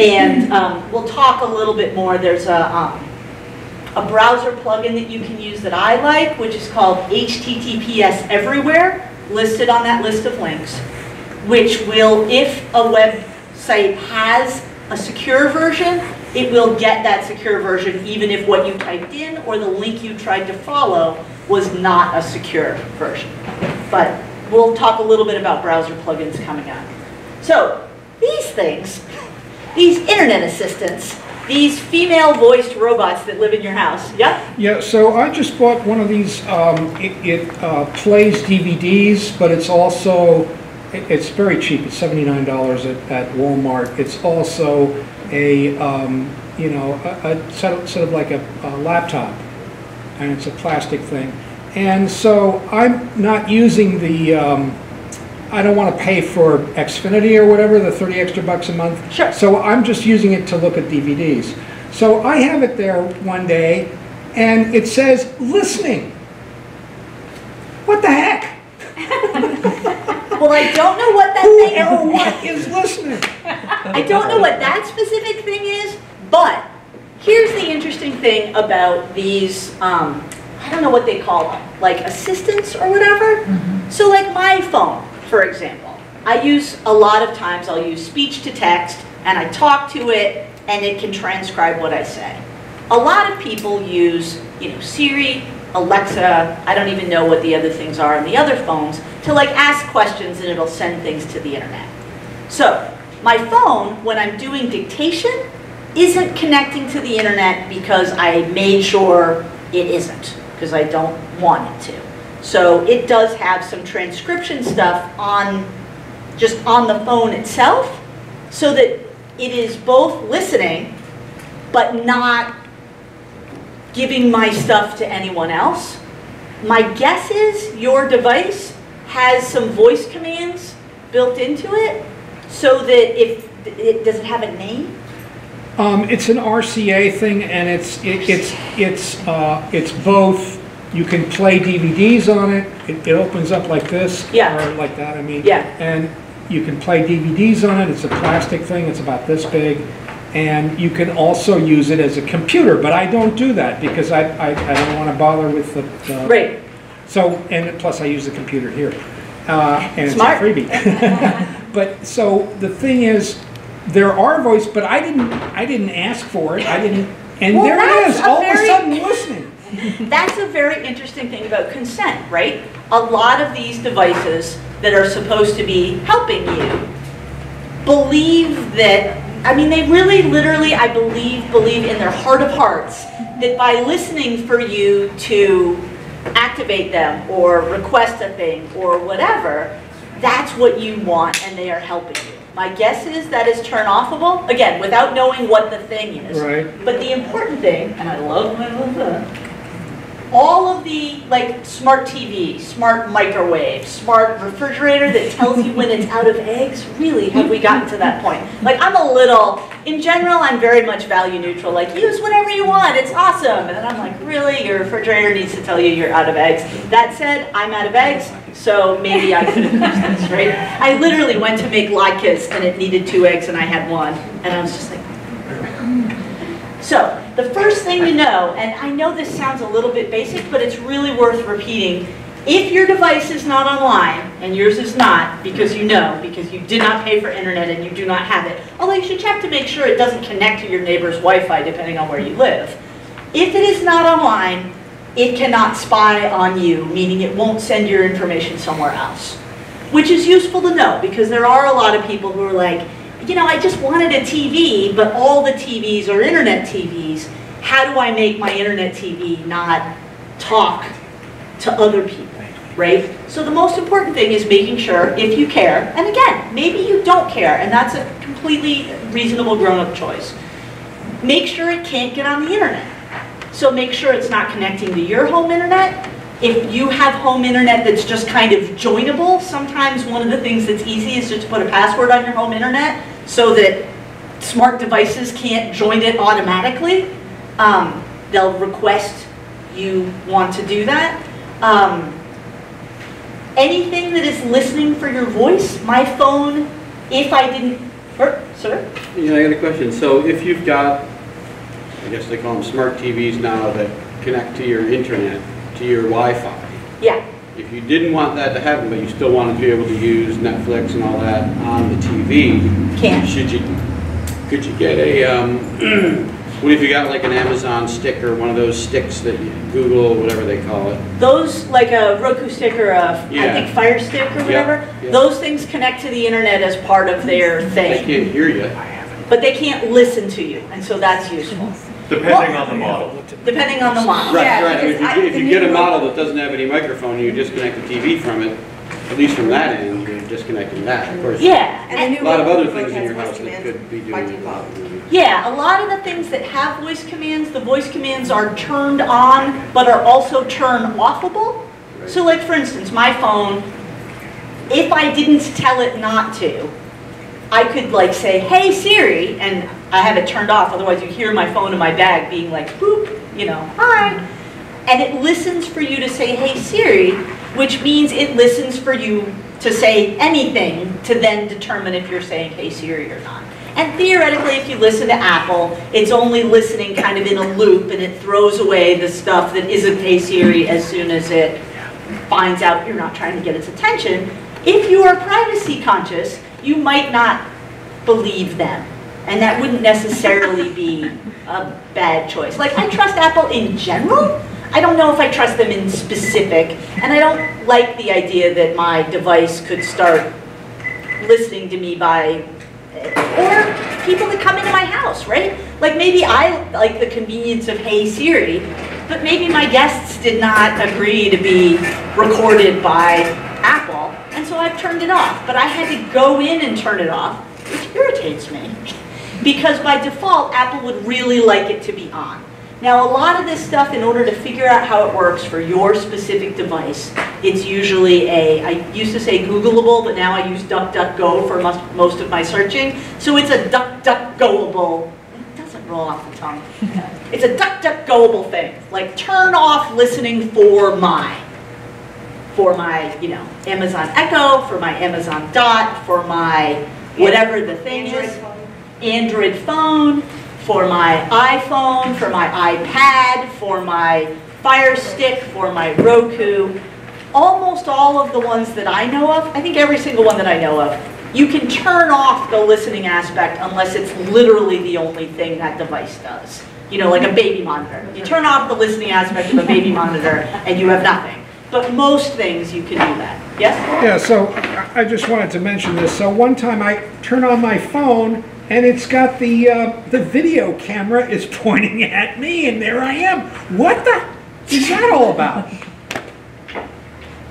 B: And um, we'll talk a little bit more. There's a, um, a browser plugin that you can use that I like, which is called HTTPS Everywhere, listed on that list of links, which will, if a website has a secure version, it will get that secure version even if what you typed in or the link you tried to follow was not a secure version. But we'll talk a little bit about browser plugins coming up. So these things, these internet assistants, these female voiced robots that live in your house, yep,
G: Yeah, so I just bought one of these, um, it, it, uh, plays DVDs, but it's also, it- it's very cheap, it's seventy-nine dollars at, at Walmart. It's also a, um, you know, a, a sort of, sort of like a, a laptop, and it's a plastic thing. And so I'm not using the, um, I don't want to pay for Xfinity or whatever, the 30 extra bucks a month.
B: Sure.
G: So I'm just using it to look at DVDs. So I have it there one day, and it says, listening. What the heck?
B: well, I don't know what that
G: Who
B: thing
G: or what is listening?
B: I don't know what that specific thing is, but here's the interesting thing about these, um, I don't know what they call them, like assistants or whatever. So like my phone, for example, I use, a lot of times I'll use speech to text and I talk to it and it can transcribe what I say. A lot of people use, you know, Siri, Alexa, I don't even know what the other things are on the other phones, to like ask questions and it'll send things to the internet. So, my phone, when I'm doing dictation, isn't connecting to the internet because I made sure it isn't, because I don't want it to. So it does have some transcription stuff on, just on the phone itself, so that it is both listening, but not giving my stuff to anyone else. My guess is your device has some voice commands built into it, so that if, it, does it have a name?
G: Um, it's an RCA thing, and it's, it- it's, it's, uh, it's both, you can play DVDs on it, it, it opens up like this.
B: Yeah.
G: Or like that, I mean.
B: Yeah.
G: And you can play DVDs on it, it's a plastic thing, it's about this big. And you can also use it as a computer, but I don't do that, because I, I, I don't wanna bother with the. the-
B: Right,
G: So, and plus I use the computer here, uh, and it's a freebie. But, so, the thing is, there are voice, but I didn't, I didn't ask for it, I didn't, and
B: Well,
G: there it is,
B: a
G: all of a sudden listening.
B: That's a very interesting thing about consent, right? A lot of these devices that are supposed to be helping you believe that, I mean, they really literally, I believe, believe in their heart of hearts that by listening for you to activate them or request a thing or whatever, that's what you want and they are helping you. My guess is that is turn offable, again, without knowing what the thing is.
G: Right.
B: But the important thing, and I love, my little that, all of the like smart TV, smart microwave, smart refrigerator that tells you when it's out of eggs, really have we gotten to that point? Like I'm a little, in general, I'm very much value neutral, like use whatever you want, it's awesome. And then I'm like, really, your refrigerator needs to tell you you're out of eggs. That said, I'm out of eggs, so maybe I could have used this, right? I literally went to make latkes and it needed two eggs and I had one, and I was just like, hmm. So, the first thing to know, and I know this sounds a little bit basic, but it's really worth repeating. If your device is not online, and yours is not, because you know, because you did not pay for internet and you do not have it, although you should check to make sure it doesn't connect to your neighbor's Wi-Fi depending on where you live. If it is not online, it cannot spy on you, meaning it won't send your information somewhere else. Which is useful to know, because there are a lot of people who are like, you know, I just wanted a TV, but all the TVs are internet TVs. How do I make my internet TV not talk to other people, right? So the most important thing is making sure, if you care, and again, maybe you don't care, and that's a completely reasonable grown-up choice. Make sure it can't get on the internet. So make sure it's not connecting to your home internet. If you have home internet that's just kind of joinable, sometimes one of the things that's easy is just to put a password on your home internet so that smart devices can't join it automatically. Um, they'll request you want to do that. Um, anything that is listening for your voice, my phone, if I didn't, er, sir?
H: Yeah, I got a question. So if you've got, I guess they call them smart TVs now that connect to your internet, to your Wi-Fi.
B: Yeah,
H: If you didn't want that to happen, but you still wanted to be able to use Netflix and all that on the TV,
B: can.
H: should you, could you get a, um, what if you got like an Amazon stick or one of those sticks that you- Google, whatever they call it?
B: Those, like a Roku stick or a, I
H: Yeah.
B: think Fire Stick or whatever,
H: yeah.
B: those things connect to the internet as part of their
H: They
B: thing.
H: can't hear you.
B: But they can't listen to you, and so that's useful,
I: Depending on the model.
B: depending on the model.
H: Right,
A: Yeah,
H: right. I mean, If
A: because
H: you
A: I-
H: get- if
A: the
H: you get a
A: new-
H: model that doesn't have any microphone, and you disconnect the TV from it, at least from that end, you're disconnecting that. Of course,
B: Yeah,
E: And the
B: and-
E: new
H: A lot of other
E: Roku
H: things in
E: has
H: your
E: voice
H: house that
E: commands
H: could be
E: by
H: doing.
E: default.
B: yeah, a lot of the things that have voice commands, the voice commands are turned on, but are also turn offable. So like, for instance, my phone, if I didn't tell it not to, I could like say, hey Siri, and I have it turned off, otherwise you hear my phone in my bag being like, boop, you know, hi. And it listens for you to say, hey Siri, which means it listens for you to say anything to then determine if you're saying Hey Siri or not. And theoretically, if you listen to Apple, it's only listening kind of in a loop and it throws away the stuff that isn't Hey Siri as soon as it finds out you're not trying to get its attention. If you are privacy conscious, you might not believe them. And that wouldn't necessarily be a bad choice. Like, I trust Apple in general. I don't know if I trust them in specific. And I don't like the idea that my device could start listening to me by, or people that come into my house, right? Like, maybe I like the convenience of Hey Siri, but maybe my guests did not agree to be recorded by Apple, and so I've turned it off. But I had to go in and turn it off, which irritates me. Because by default, Apple would really like it to be on. Now, a lot of this stuff, in order to figure out how it works for your specific device, it's usually a, I used to say Googleable, but now I use DuckDuckGo for most, most of my searching. So it's a DuckDuckGoable, it doesn't roll off the tongue. It's a DuckDuckGoable thing, like turn off listening for my, for my, you know, Amazon Echo, for my Amazon Dot, for my whatever the thing
E: Android
B: is.
E: phone.
B: Android phone, for my iPhone, for my iPad, for my Fire Stick, for my Roku. Almost all of the ones that I know of, I think every single one that I know of, you can turn off the listening aspect unless it's literally the only thing that device does. You know, like a baby monitor. You turn off the listening aspect of a baby monitor and you have nothing. But most things you can do that. Yes?
G: Yeah, so I just wanted to mention this. So one time I turn on my phone and it's got the, uh, the video camera is pointing at me and there I am. What the is that all about?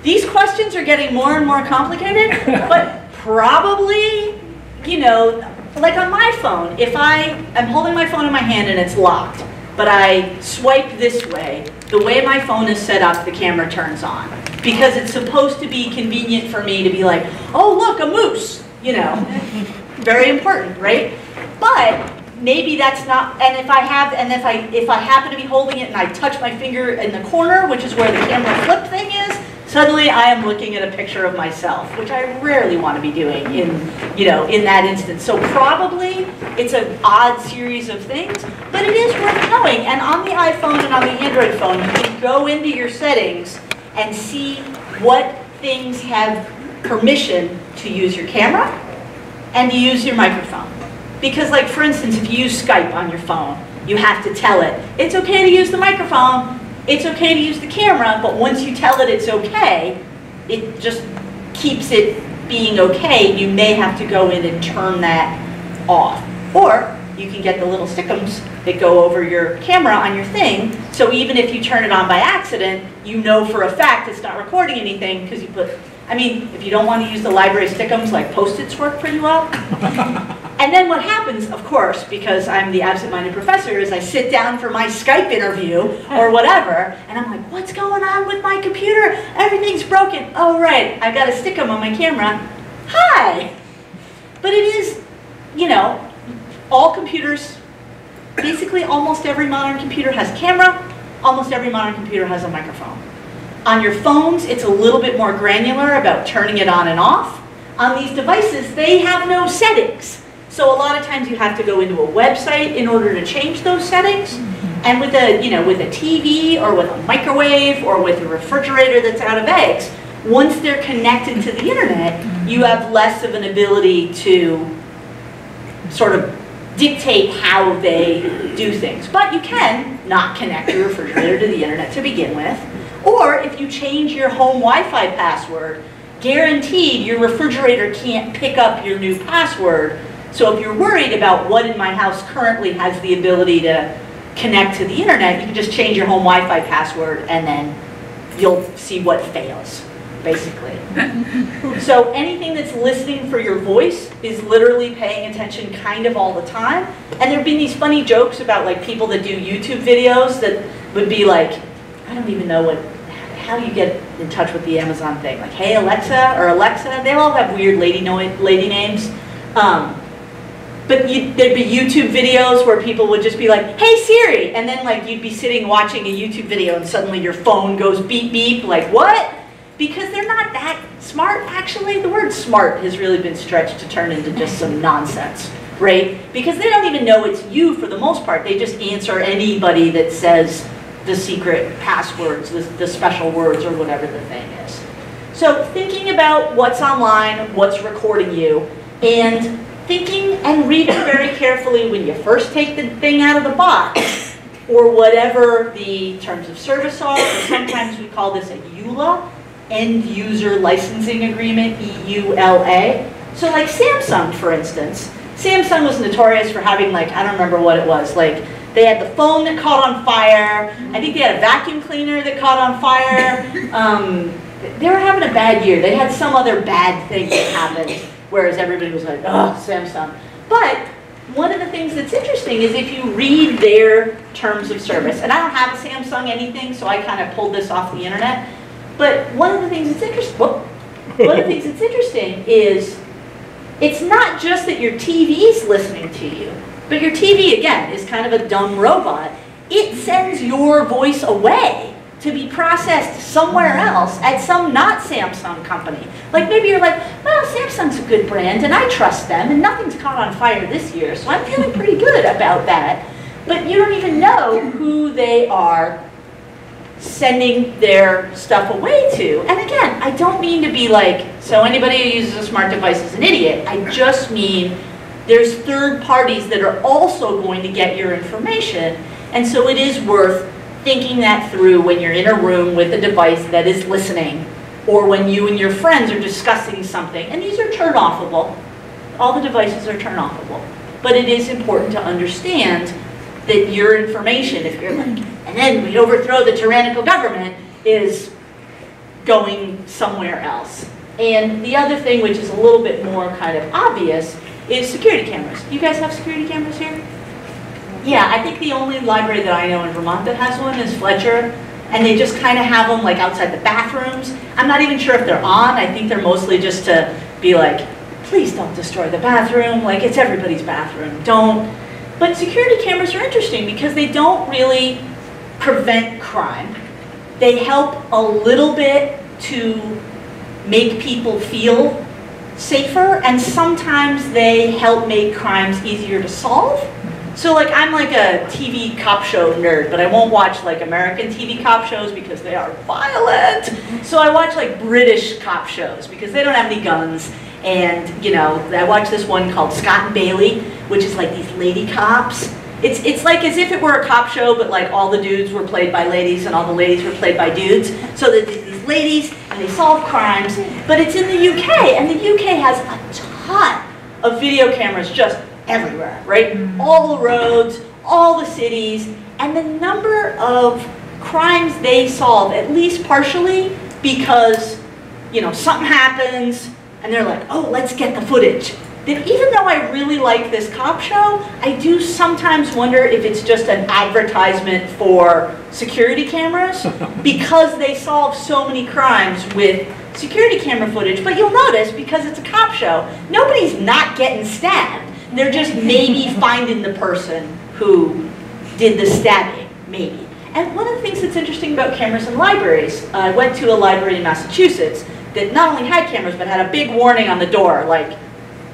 B: These questions are getting more and more complicated, but probably, you know, like on my phone, if I am holding my phone in my hand and it's locked, but I swipe this way, the way my phone is set up, the camera turns on. Because it's supposed to be convenient for me to be like, oh, look, a moose, you know. Very important, right? But maybe that's not, and if I have, and if I, if I happen to be holding it and I touch my finger in the corner, which is where the camera flip thing is, suddenly I am looking at a picture of myself, which I rarely want to be doing in, you know, in that instance. So probably it's an odd series of things, but it is worth knowing. And on the iPhone and on the Android phone, you can go into your settings and see what things have permission to use your camera and to use your microphone. Because like, for instance, if you use Skype on your phone, you have to tell it, it's okay to use the microphone, it's okay to use the camera, but once you tell it it's okay, it just keeps it being okay. You may have to go in and turn that off. Or you can get the little stickums that go over your camera on your thing, so even if you turn it on by accident, you know for a fact it's not recording anything because you put, I mean, if you don't want to use the library stickums, like Post-its work pretty well. And then what happens, of course, because I'm the absent-minded professor, is I sit down for my Skype interview or whatever, and I'm like, what's going on with my computer? Everything's broken. Oh, right, I got a stickum on my camera. Hi! But it is, you know, all computers, basically almost every modern computer has a camera, almost every modern computer has a microphone. On your phones, it's a little bit more granular about turning it on and off. On these devices, they have no settings. So a lot of times you have to go into a website in order to change those settings. Mm-hmm. And with a, you know, with a TV or with a microwave or with a refrigerator that's out of eggs, once they're connected to the internet, mm-hmm. you have less of an ability to sort of dictate how they do things. But you can not connect your refrigerator to the internet to begin with. Or if you change your home Wi-Fi password, guaranteed your refrigerator can't pick up your new password. So if you're worried about what in my house currently has the ability to connect to the internet, you can just change your home Wi-Fi password and then you'll see what fails, basically. So anything that's listening for your voice is literally paying attention kind of all the time. And there've been these funny jokes about like people that do YouTube videos that would be like, I don't even know what, how you get in touch with the Amazon thing. Like, hey Alexa or Alexa, they all have weird lady, no- lady names. Um, but you, there'd be YouTube videos where people would just be like, hey Siri, and then like you'd be sitting watching a YouTube video and suddenly your phone goes beep beep, like what? because they're not that smart, actually. The word smart has really been stretched to turn into just some nonsense, right? Because they don't even know it's you for the most part. They just answer anybody that says the secret passwords, the, the special words, or whatever the thing is. So thinking about what's online, what's recording you, and thinking and reading very carefully when you first take the thing out of the box, or whatever the terms of service are, or sometimes we call this a EULA, End User Licensing Agreement, E-U-L-A. So like Samsung, for instance, Samsung was notorious for having like, I don't remember what it was, like they had the phone that caught on fire. I think they had a vacuum cleaner that caught on fire. Um, they were having a bad year. They had some other bad thing that happened, whereas everybody was like, oh, Samsung. But one of the things that's interesting is if you read their terms of service, and I don't have a Samsung anything, so I kind of pulled this off the internet. But one of the things that's interesting, one of the things that's interesting is it's not just that your TV's listening to you, but your TV, again, is kind of a dumb robot. It sends your voice away to be processed somewhere else at some not Samsung company. Like maybe you're like, well, Samsung's a good brand and I trust them and nothing's caught on fire this year, so I'm feeling pretty good about that. But you don't even know who they are sending their stuff away to. And again, I don't mean to be like, so anybody who uses a smart device is an idiot. I just mean there's third parties that are also going to get your information. And so it is worth thinking that through when you're in a room with a device that is listening or when you and your friends are discussing something. And these are turn offable. All the devices are turn offable. But it is important to understand that your information, if you're like, and then we overthrow the tyrannical government, is going somewhere else. And the other thing, which is a little bit more kind of obvious, is security cameras. You guys have security cameras here? Yeah, I think the only library that I know in Vermont that has one is Fletcher. And they just kind of have them like outside the bathrooms. I'm not even sure if they're on. I think they're mostly just to be like, please don't destroy the bathroom. Like it's everybody's bathroom. Don't. But security cameras are interesting because they don't really prevent crime. They help a little bit to make people feel safer and sometimes they help make crimes easier to solve. So like I'm like a TV cop show nerd, but I won't watch like American TV cop shows because they are violent. So I watch like British cop shows because they don't have any guns. And you know, I watch this one called Scott and Bailey, which is like these lady cops. It's, it's like as if it were a cop show, but like all the dudes were played by ladies and all the ladies were played by dudes. So that these ladies, and they solve crimes, but it's in the UK, and the UK has a ton of video cameras just everywhere, right? Mm. All the roads, all the cities, and the number of crimes they solve, at least partially, because, you know, something happens, and they're like, oh, let's get the footage. That even though I really like this cop show, I do sometimes wonder if it's just an advertisement for security cameras, because they solve so many crimes with security camera footage. But you'll notice, because it's a cop show, nobody's not getting stabbed. They're just maybe finding the person who did the stabbing, maybe. And one of the things that's interesting about cameras in libraries, I went to a library in Massachusetts that not only had cameras, but had a big warning on the door, like,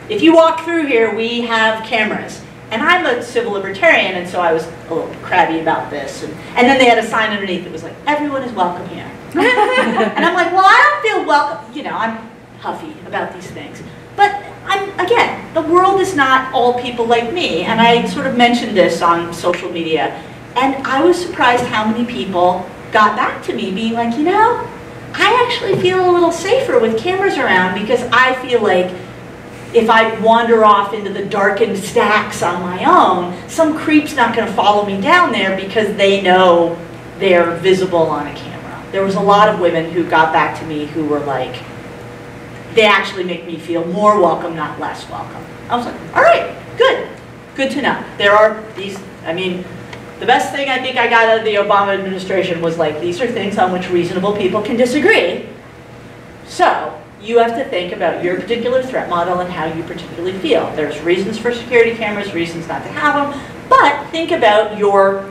B: if you walk through here, we have cameras. And I'm a civil libertarian, and so I was a little crabby about this. And, and then they had a sign underneath that was like, everyone is welcome here. and I'm like, well, I don't feel welcome. You know, I'm huffy about these things. But I'm, again, the world is not all people like me. And I sort of mentioned this on social media. And I was surprised how many people got back to me being like, you know, I actually feel a little safer with cameras around because I feel like if I wander off into the darkened stacks on my own, some creep's not going to follow me down there because they know they're visible on a camera. There was a lot of women who got back to me who were like, they actually make me feel more welcome, not less welcome. I was like, all right, good, good to know. There are these, I mean, the best thing I think I got out of the Obama administration was like, these are things on which reasonable people can disagree. So, you have to think about your particular threat model and how you particularly feel. There's reasons for security cameras, reasons not to have them, but think about your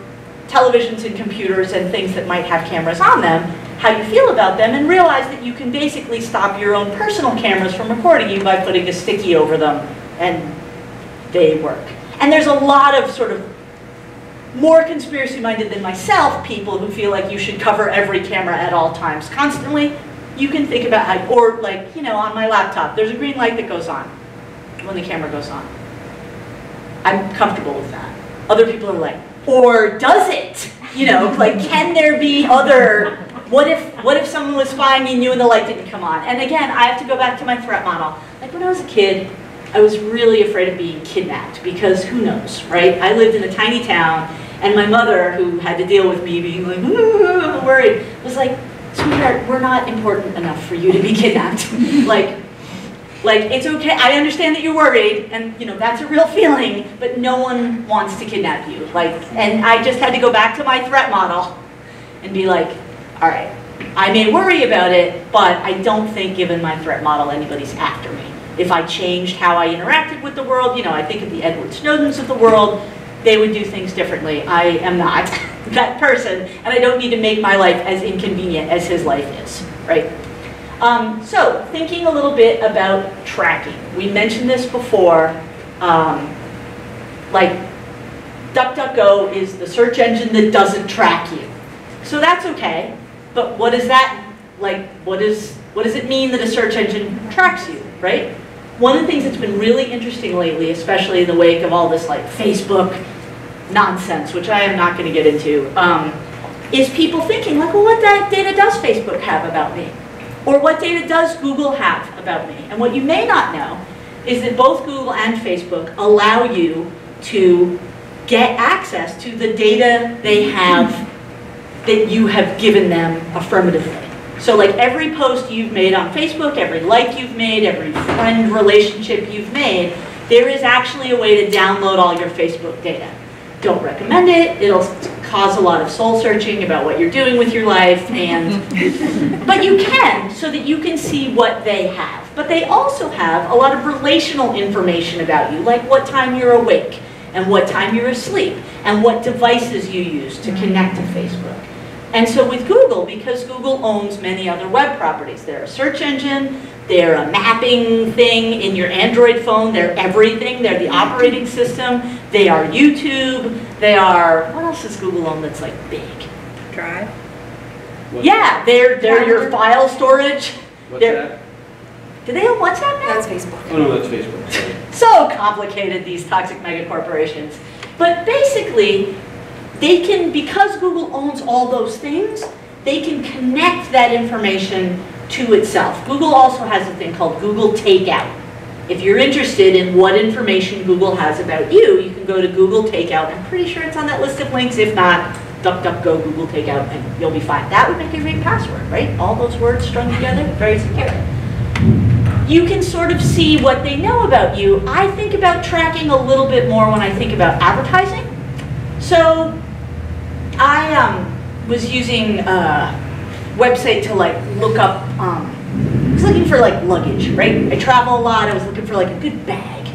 B: televisions and computers and things that might have cameras on them. how you feel about them and realize that you can basically stop your own personal cameras from recording you by putting a sticky over them and they work. And there's a lot of sort of more conspiracy minded than myself people who feel like you should cover every camera at all times constantly. You can think about how, or like, you know, on my laptop, there's a green light that goes on when the camera goes on. I'm comfortable with that. Other people are like, or does it? You know, like, can there be other, what if, what if someone was spying and you and the light didn't come on? And again, I have to go back to my threat model. Like when I was a kid, I was really afraid of being kidnapped because who knows, right? I lived in a tiny town and my mother, who had to deal with me being like, worried, was like, sweetheart, we're not important enough for you to be kidnapped. like, like, it's okay, I understand that you're worried, and, you know, that's a real feeling, but no one wants to kidnap you. Like, and I just had to go back to my threat model and be like, all right, I may worry about it, but I don't think, given my threat model, anybody's after me. If I changed how I interacted with the world, you know, I think of the Edward Snowdens of the world, they would do things differently. I am not that person, and I don't need to make my life as inconvenient as his life is, right? Um, so, thinking a little bit about tracking. We mentioned this before, um, like DuckDuckGo is the search engine that doesn't track you. So that's okay, but what is that, like, what is, what does it mean that a search engine tracks you, right? One of the things that's been really interesting lately, especially in the wake of all this like Facebook nonsense, which I am not going to get into, um, is people thinking like, well, what data does Facebook have about me? Or what data does Google have about me? And what you may not know is that both Google and Facebook allow you to get access to the data they have that you have given them affirmatively. So like every post you've made on Facebook, every like you've made, every friend relationship you've made, there is actually a way to download all your Facebook data. Don't recommend it, it'll cause a lot of soul searching about what you're doing with your life and but you can so that you can see what they have. But they also have a lot of relational information about you, like what time you're awake and what time you're asleep and what devices you use to mm. connect to Facebook. And so with Google, because Google owns many other web properties, they're a search engine, they're a mapping thing in your Android phone, they're everything, they're the operating system, they are YouTube, they are, what else does Google own that's like big?
A: Drive.
H: What's-
B: Yeah, they're, they're your file storage.
H: What's
B: they're-
H: that?
B: Do they own WhatsApp now?
E: That's Facebook.
H: Oh, no, that's Facebook. sorry.
B: so complicated, these toxic mega corporations. But basically, they can, because Google owns all those things, they can connect that information to itself. Google also has a thing called Google Takeout. If you're interested in what information Google has about you, you can go to Google Takeout. I'm pretty sure it's on that list of links. If not, DuckDuckGo Google Takeout, and you'll be fine. That would make a great password, right? All those words strung together, very secure you can sort of see what they know about you. I think about tracking a little bit more when I think about advertising. So I um, was using a website to like look up, um, I was looking for like luggage, right? I travel a lot, I was looking for like a good bag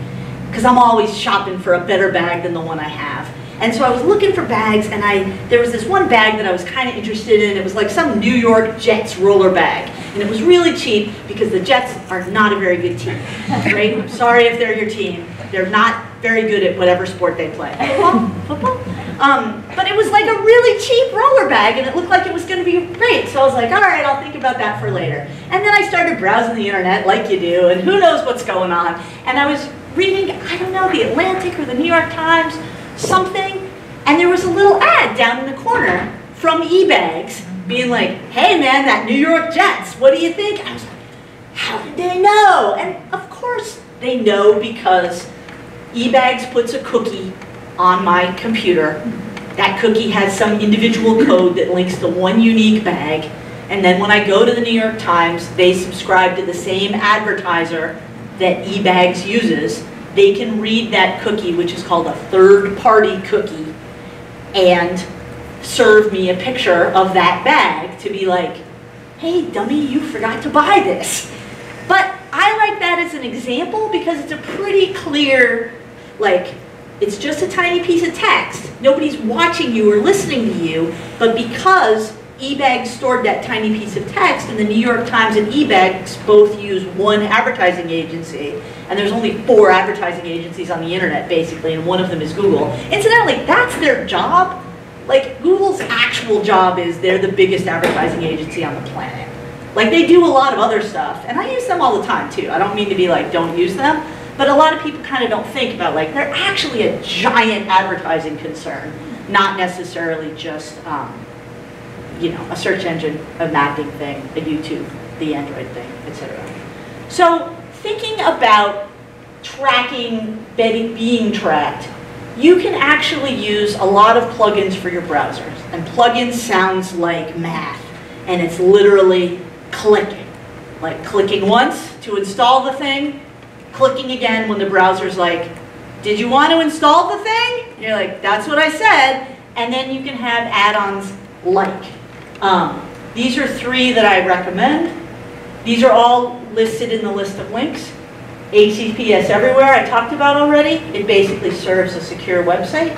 B: because I'm always shopping for a better bag than the one I have. And so I was looking for bags and I there was this one bag that I was kind of interested in. It was like some New York Jets roller bag. And it was really cheap because the Jets are not a very good team. Right? I'm sorry if they're your team. They're not very good at whatever sport they play. Football? Football? Um, but it was like a really cheap roller bag and it looked like it was going to be great. So I was like, all right, I'll think about that for later. And then I started browsing the internet like you do and who knows what's going on. And I was reading, I don't know, the Atlantic or the New York Times, something, and there was a little ad down in the corner from eBags being like, hey man, that New York Jets, what do you think? I was like, how did they know? And of course they know because eBags puts a cookie on my computer. That cookie has some individual code that links to one unique bag. And then when I go to the New York Times, they subscribe to the same advertiser that eBags uses. They can read that cookie, which is called a third-party cookie, and serve me a picture of that bag to be like, hey, dummy, you forgot to buy this. But I like that as an example because it's a pretty clear, like, it's just a tiny piece of text. Nobody's watching you or listening to you, but because eBay stored that tiny piece of text, and the New York Times and eBay both use one advertising agency, and there's only four advertising agencies on the internet, basically, and one of them is Google. Incidentally, that's their job. Like, Google's actual job is they're the biggest advertising agency on the planet. Like, they do a lot of other stuff, and I use them all the time, too. I don't mean to be like, don't use them, but a lot of people kind of don't think about, like, they're actually a giant advertising concern, not necessarily just, um, you know, a search engine, a mapping thing, a YouTube, the Android thing, etc. So thinking about tracking, being, tracked, you can actually use a lot of plugins for your browsers. And plugins sounds like math, and it's literally clicking. Like clicking once to install the thing, clicking again when the browser's like, did you want to install the thing? You're like, that's what I said. And then you can have add-ons like. Um, these are three that I recommend. These are all listed in the list of links. HTTPS everywhere, I talked about already. It basically serves a secure website.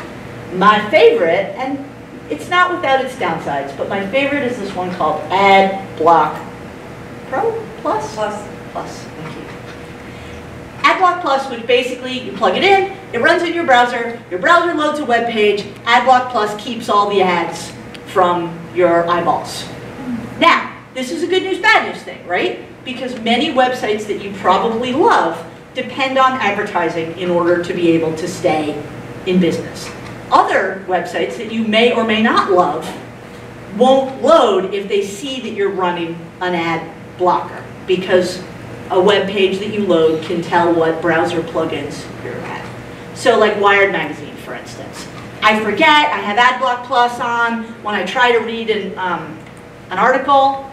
B: My favorite, and it's not without its downsides, but my favorite is this one called AdBlock Pro Plus?
E: Plus,
B: Plus. AdBlock Plus, which basically you plug it in, it runs in your browser, your browser loads a web page, AdBlock Plus keeps all the ads from your eyeballs. Now, this is a good news, bad news thing, right? Because many websites that you probably love depend on advertising in order to be able to stay in business. Other websites that you may or may not love won't load if they see that you're running an ad blocker because a web page that you load can tell what browser plugins you're at. So like Wired Magazine, for instance. I forget, I have AdBlock Plus on. When I try to read an, um, an article,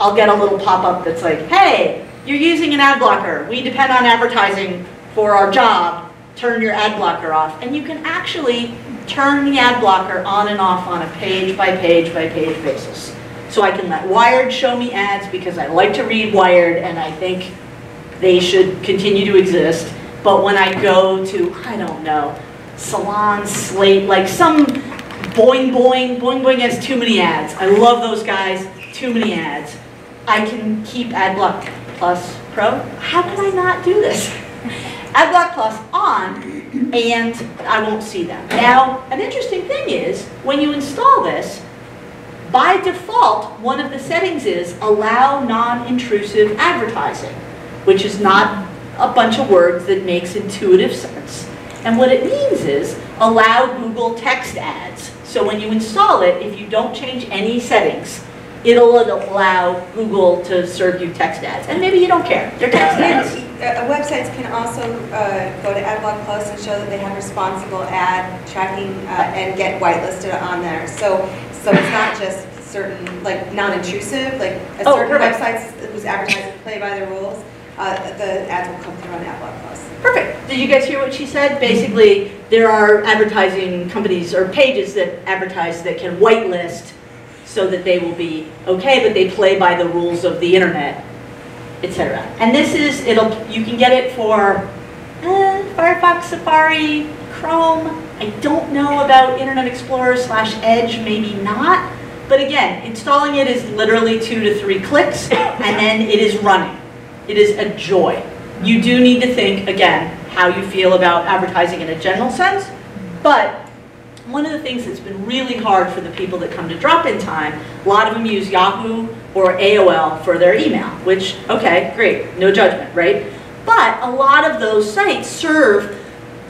B: I'll get a little pop-up that's like, hey, you're using an ad blocker. We depend on advertising for our job. Turn your ad blocker off. And you can actually turn the ad blocker on and off on a page by page by page basis. So I can let Wired show me ads because I like to read Wired and I think they should continue to exist. But when I go to, I don't know, Salon, Slate, like some Boing Boing, Boing Boing has too many ads. I love those guys, too many ads. I can keep AdBlock Plus Pro. How can I not do this? AdBlock Plus on, and I won't see them. Now, an interesting thing is, when you install this, by default, one of the settings is allow non-intrusive advertising, which is not a bunch of words that makes intuitive sense. And what it means is allow Google text ads. So when you install it, if you don't change any settings, it'll allow Google to serve you text ads. And maybe you don't care, they're text ads.
E: Uh, Websites can also uh, go to AdBlock Plus and show that they have responsible ad tracking uh, and get whitelisted on there. So, so it's not just certain, like non-intrusive, like a
B: Oh,
E: certain
B: perfect.
E: websites whose advertisers play by the rules, uh, the ads will come through on AdBlock Plus.
B: Perfect. Did you guys hear what she said? Basically, there are advertising companies or pages that advertise that can whitelist so that they will be okay, but they play by the rules of the internet, etc. And this is, it'll, you can get it for eh, Firefox, Safari, Chrome. I don't know about Internet Explorer slash Edge, maybe not. But again, installing it is literally two to three clicks, and then it is running. It is a joy. You do need to think, again, how you feel about advertising in a general sense, but one of the things that's been really hard for the people that come to drop-in time, a lot of them use Yahoo or AOL for their email, which, okay, great, no judgment, right? But a lot of those sites serve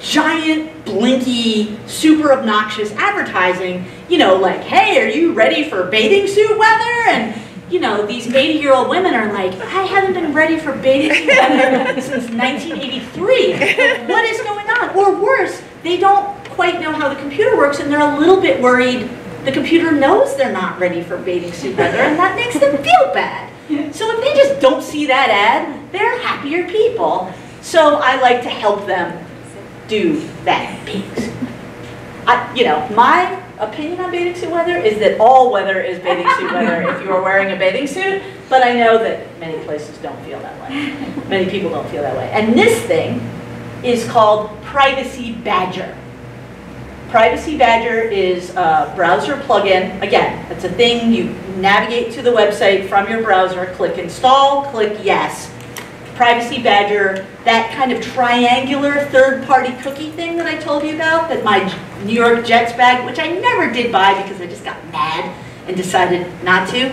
B: giant, blinky, super obnoxious advertising, you know, like, hey, are you ready for bathing suit weather? And, you know, these 80-year-old women are like, I haven't been ready for bathing suit weather since 1983. What is going on? Or worse, they don't quite know how the computer works and they're a little bit worried the computer knows they're not ready for bathing suit weather and that makes them feel bad. So if they just don't see that ad, they're happier people. So I like to help them do that. I, you know, my opinion on bathing suit weather is that all weather is bathing suit weather if you are wearing a bathing suit, but I know that many places don't feel that way. Many people don't feel that way. And this thing is called Privacy Badger. Privacy Badger is a browser plugin. Again, it's a thing, you navigate to the website from your browser, click install, click yes. Privacy Badger, that kind of triangular third-party cookie thing that I told you about, that my New York Jets bag, which I never did buy because I just got mad and decided not to.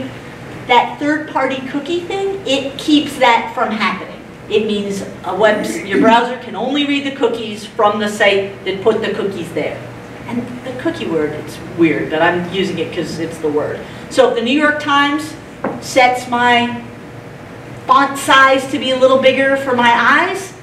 B: That third-party cookie thing, it keeps that from happening. It means a web, your browser can only read the cookies from the site that put the cookies there. And the cookie word, it's weird, but I'm using it because it's the word. So if the New York Times sets my font size to be a little bigger for my eyes,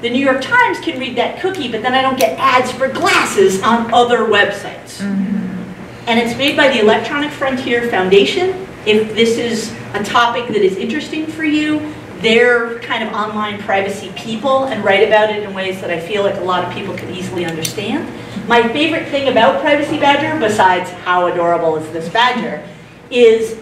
B: the New York Times can read that cookie, but then I don't get ads for glasses on other websites. Mm-hmm. And it's made by the Electronic Frontier Foundation. If this is a topic that is interesting for you, they're kind of online privacy people and write about it in ways that I feel like a lot of people can easily understand. My favorite thing about Privacy Badger, besides how adorable is this badger, is,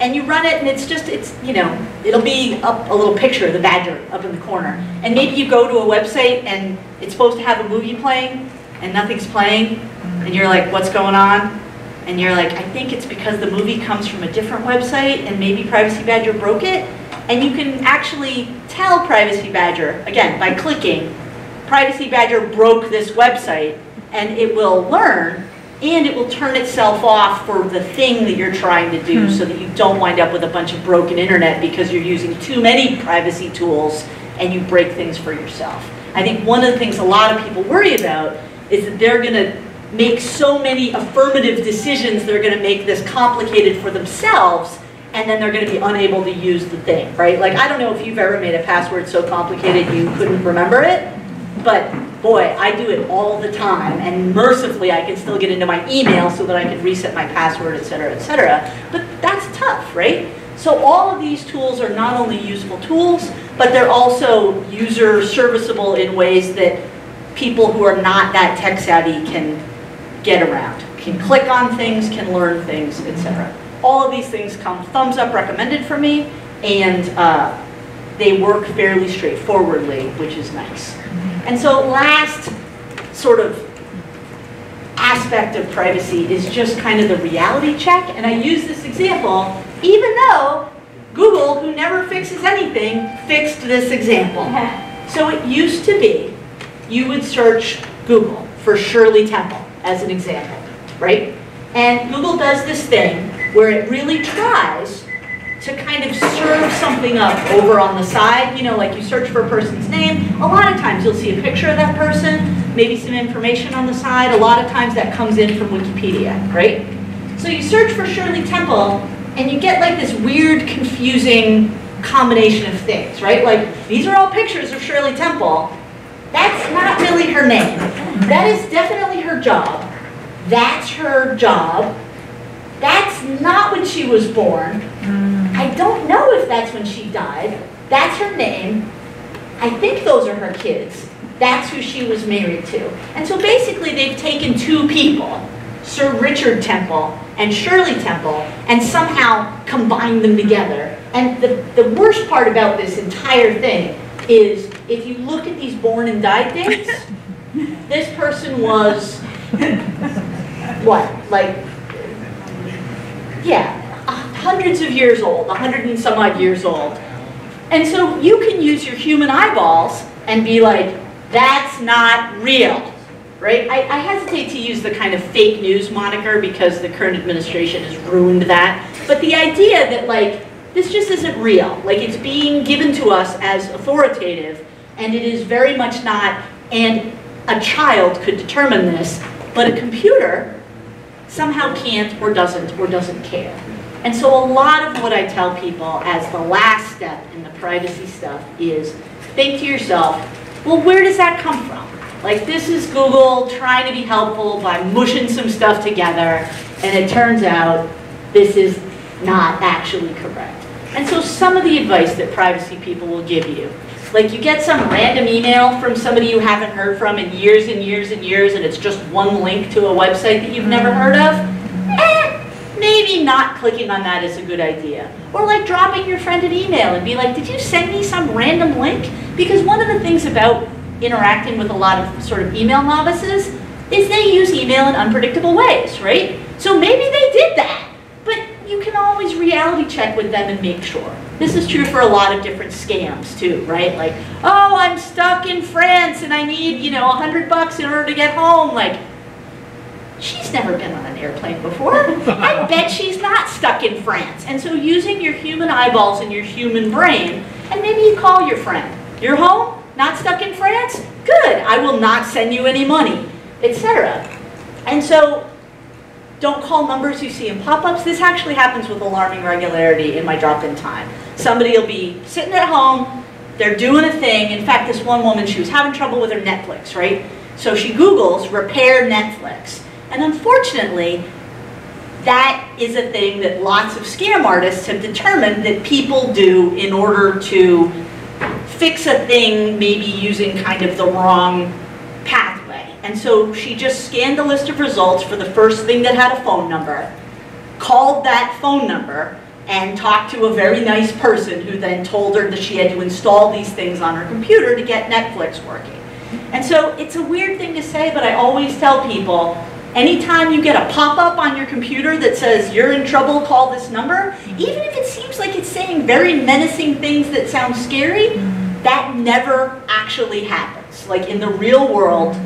B: and you run it and it's just, it's, you know, it'll be up a little picture of the badger up in the corner. And maybe you go to a website and it's supposed to have a movie playing and nothing's playing, and you're like, what's going on? And you're like, I think it's because the movie comes from a different website and maybe Privacy Badger broke it. And you can actually tell Privacy Badger, again, by clicking, Privacy Badger broke this website, and it will learn, and it will turn itself off for the thing that you're trying to do, hmm. so that you don't wind up with a bunch of broken internet because you're using too many privacy tools and you break things for yourself. I think one of the things a lot of people worry about is that they're going to make so many affirmative decisions, they're going to make this complicated for themselves, and then they're going to be unable to use the thing, right? Like, I don't know if you've ever made a password so complicated you couldn't remember it, but boy, I do it all the time, and mercifully, I can still get into my email so that I can reset my password, et cetera, et cetera. But that's tough, right? So all of these tools are not only useful tools, but they're also user serviceable in ways that people who are not that tech savvy can get around, can click on things, can learn things, etc. All of these things come thumbs up recommended for me, and uh, they work fairly straightforwardly, which is nice. And so last sort of aspect of privacy is just kind of the reality check, and I use this example even though Google, who never fixes anything, fixed this example. So it used to be you would search Google for Shirley Temple as an example, right? And Google does this thing where it really tries to kind of serve something up over on the side. You know, like you search for a person's name, a lot of times you'll see a picture of that person, maybe some information on the side. A lot of times that comes in from Wikipedia, right? So you search for Shirley Temple, and you get like this weird, confusing combination of things, right? Like, these are all pictures of Shirley Temple. That's not really her name. That is definitely her job. That's her job. That's not when she was born. Mm. I don't know if that's when she died. That's her name. I think those are her kids. That's who she was married to. And so basically they've taken two people, Sir Richard Temple and Shirley Temple, and somehow combined them together. And the, the worst part about this entire thing is if you look at these born and died dates, this person was, what, like, yeah, hundreds of years old, a hundred and some odd years old. And so you can use your human eyeballs and be like, that's not real, right? I, I, hesitate to use the kind of fake news moniker because the current administration has ruined that. But the idea that like, this just isn't real. Like it's being given to us as authoritative and it is very much not, and a child could determine this, but a computer somehow can't or doesn't or doesn't care. And so a lot of what I tell people as the last step in the privacy stuff is think to yourself, well, where does that come from? Like this is Google trying to be helpful by mushing some stuff together, and it turns out this is not actually correct. And so some of the advice that privacy people will give you, like you get some random email from somebody you haven't heard from in years and years and years, and it's just one link to a website that you've never heard of, eh, maybe not clicking on that is a good idea. Or like dropping your friend an email and be like, did you send me some random link? Because one of the things about interacting with a lot of sort of email novices is they use email in unpredictable ways, right? So maybe they did that, you can always reality check with them and make sure. This is true for a lot of different scams too, right? Like, oh, I'm stuck in France and I need, you know, a hundred bucks in order to get home. Like, she's never been on an airplane before. I bet she's not stuck in France. And so using your human eyeballs and your human brain, and maybe you call your friend. You're home? Not stuck in France? Good. I will not send you any money, etc. And so don't call numbers you see in pop-ups. This actually happens with alarming regularity in my drop-in time. Somebody will be sitting at home, they're doing a thing. In fact, this one woman, she was having trouble with her Netflix, right? So she Googles repair Netflix. And unfortunately, that is a thing that lots of scam artists have determined that people do in order to fix a thing, maybe using kind of the wrong. And so she just scanned the list of results for the first thing that had a phone number, called that phone number, and talked to a very nice person who then told her that she had to install these things on her computer to get Netflix working. And so it's a weird thing to say, but I always tell people, anytime you get a pop-up on your computer that says, you're in trouble, call this number, even if it seems like it's saying very menacing things that sound scary, that never actually happens. Like in the real world,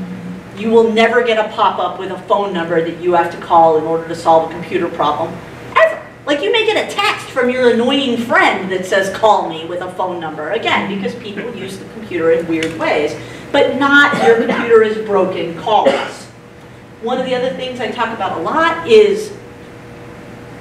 B: you will never get a pop-up with a phone number that you have to call in order to solve a computer problem, ever. Like you may get a text from your annoying friend that says, call me with a phone number, again, because people use the computer in weird ways, but not your computer is broken, call us. One of the other things I talk about a lot is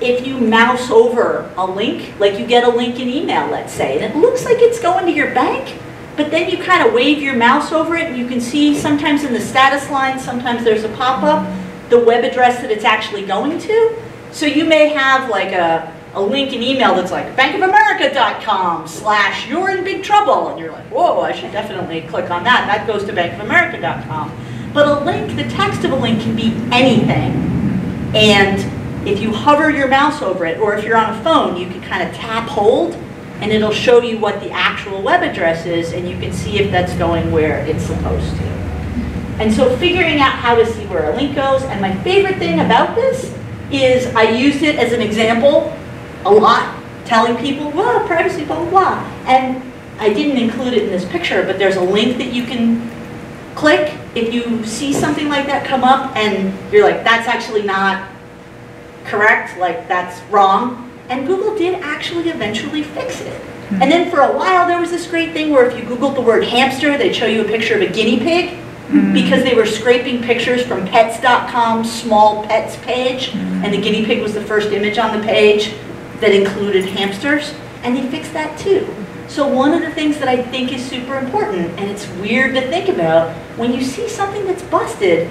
B: if you mouse over a link, like you get a link in email, let's say, and it looks like it's going to your bank, but then you kind of wave your mouse over it and you can see sometimes in the status line, sometimes there's a pop-up, the web address that it's actually going to. So you may have like a, a link in email that's like bankofamerica.com slash you're in big trouble. And you're like, whoa, I should definitely click on that. That goes to bankofamerica.com. But a link, the text of a link can be anything. And if you hover your mouse over it, or if you're on a phone, you can kind of tap hold, and it'll show you what the actual web address is, and you can see if that's going where it's supposed to. And so figuring out how to see where a link goes, and my favorite thing about this is I used it as an example a lot, telling people, well, privacy, blah, blah, blah. And I didn't include it in this picture, but there's a link that you can click if you see something like that come up and you're like, that's actually not correct, like that's wrong. And Google did actually eventually fix it. Hmm. And then for a while there was this great thing where if you Googled the word hamster, they'd show you a picture of a guinea pig hmm. because they were scraping pictures from pets.com's small pets page hmm. and the guinea pig was the first image on the page that included hamsters and they fixed that too. So one of the things that I think is super important, and it's weird to think about, when you see something that's busted,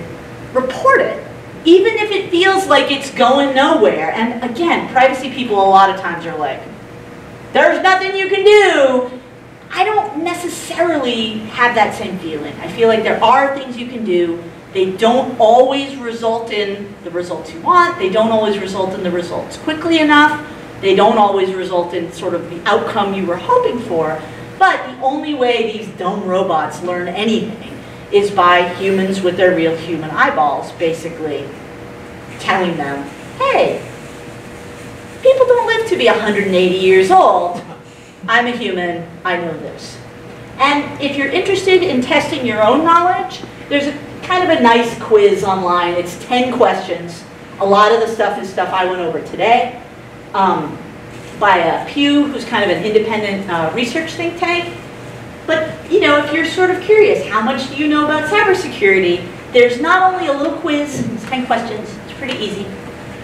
B: report it. Even if it feels like it's going nowhere. And again, privacy people a lot of times are like, there's nothing you can do. I don't necessarily have that same feeling. I feel like there are things you can do. They don't always result in the results you want. They don't always result in the results quickly enough. They don't always result in sort of the outcome you were hoping for. But the only way these dumb robots learn anything is by humans with their real human eyeballs basically telling them, hey, people don't live to be 180 years old. I'm a human, I know this. And if you're interested in testing your own knowledge, there's a kind of a nice quiz online. It's 10 questions. A lot of the stuff is stuff I went over today um, by uh, Pew, who's kind of an independent uh, research think tank. But, you know, if you're sort of curious, how much do you know about cybersecurity? There's not only a little quiz, it's 10 questions, it's pretty easy,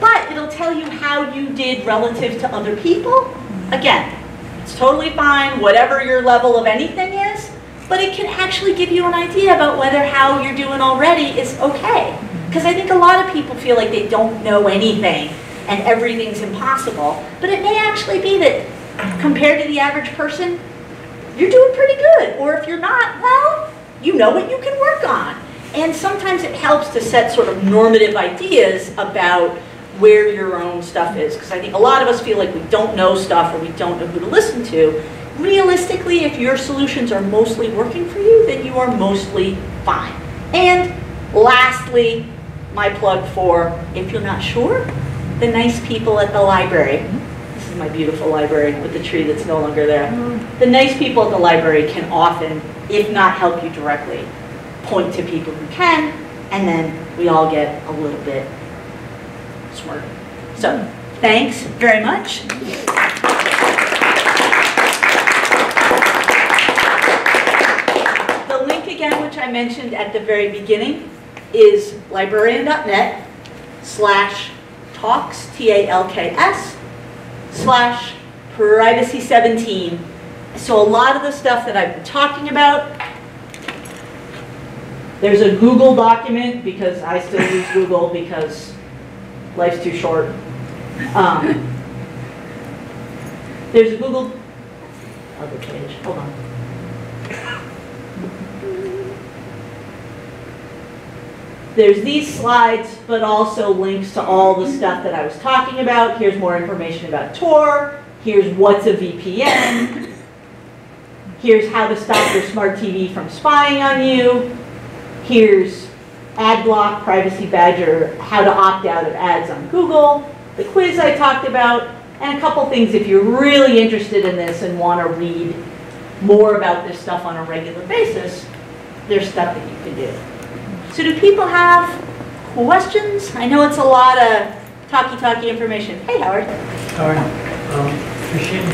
B: but it'll tell you how you did relative to other people. Again, it's totally fine, whatever your level of anything is, but it can actually give you an idea about whether how you're doing already is okay. Because I think a lot of people feel like they don't know anything and everything's impossible, but it may actually be that compared to the average person, you're doing pretty good. Or if you're not, well, you know what you can work on. And sometimes it helps to set sort of normative ideas about where your own stuff is. Because I think a lot of us feel like we don't know stuff or we don't know who to listen to. Realistically, if your solutions are mostly working for you, then you are mostly fine. And Lastly, my plug for, if you're not sure, the nice people at the library. My beautiful library with the tree that's no longer there. The nice people at the library can often, if not help you directly, point to people who can, and then we all get a little bit smarter. So, thanks very much. The link again, which I mentioned at the very beginning, is librarian.net slash talks, T-A-L-K-S, slash privacy 17. So a lot of the stuff that I've been talking about, there's a Google document because I still use Google because life's too short. Um, There's a Google, other page, hold on. There's these slides, but also links to all the stuff that I was talking about. Here's more information about Tor. Here's what's a VPN. Here's how to stop your smart TV from spying on you. Here's ad block, privacy badger, how to opt out of ads on Google, the quiz I talked about, and a couple things if you're really interested in this and want to read more about this stuff on a regular basis, there's stuff that you can do. So do people have questions? I know it's a lot of talky-talky information. Hey, Howard.
I: Howard, um, phishing,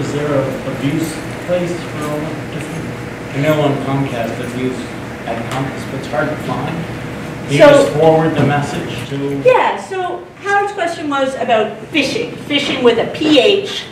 I: is there a abuse place for all the different? I know on Comcast, abuse at Comcast, but it's hard to find. You
B: So-
I: just forward the message to?
B: Yeah, so Howard's question was about phishing, phishing with a PH.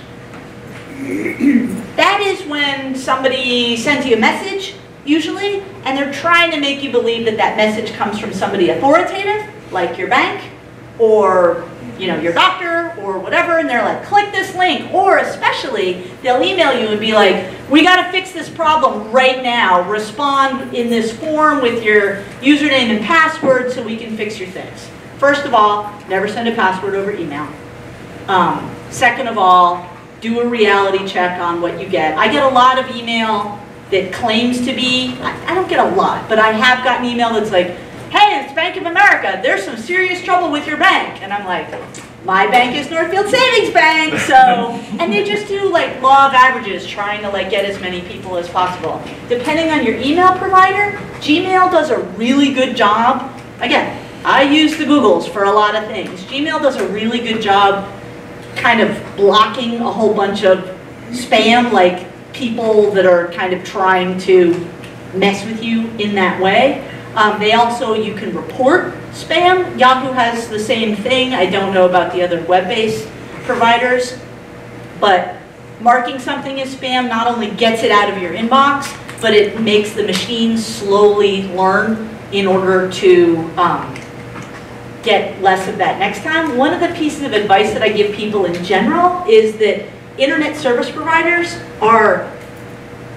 B: That is when somebody sends you a message, usually, and they're trying to make you believe that that message comes from somebody authoritative, like your bank, or, you know, your doctor, or whatever, and they're like, click this link, or especially, they'll email you and be like, we gotta fix this problem right now, respond in this form with your username and password so we can fix your things. First of all, never send a password over email. Um, second of all, do a reality check on what you get. I get a lot of email that claims to be, I, I don't get a lot, but I have gotten email that's like, hey, it's Bank of America, there's some serious trouble with your bank. And I'm like, my bank is Northfield Savings Bank, so, and they just do like law of averages, trying to like get as many people as possible. Depending on your email provider, Gmail does a really good job. Again, I use the Googles for a lot of things. Gmail does a really good job kind of blocking a whole bunch of spam, like people that are kind of trying to mess with you in that way. Um, they also, you can report spam. Yahoo has the same thing. I don't know about the other web-based providers. But marking something as spam not only gets it out of your inbox, but it makes the machine slowly learn in order to um, get less of that next time. One of the pieces of advice that I give people in general is that internet service providers are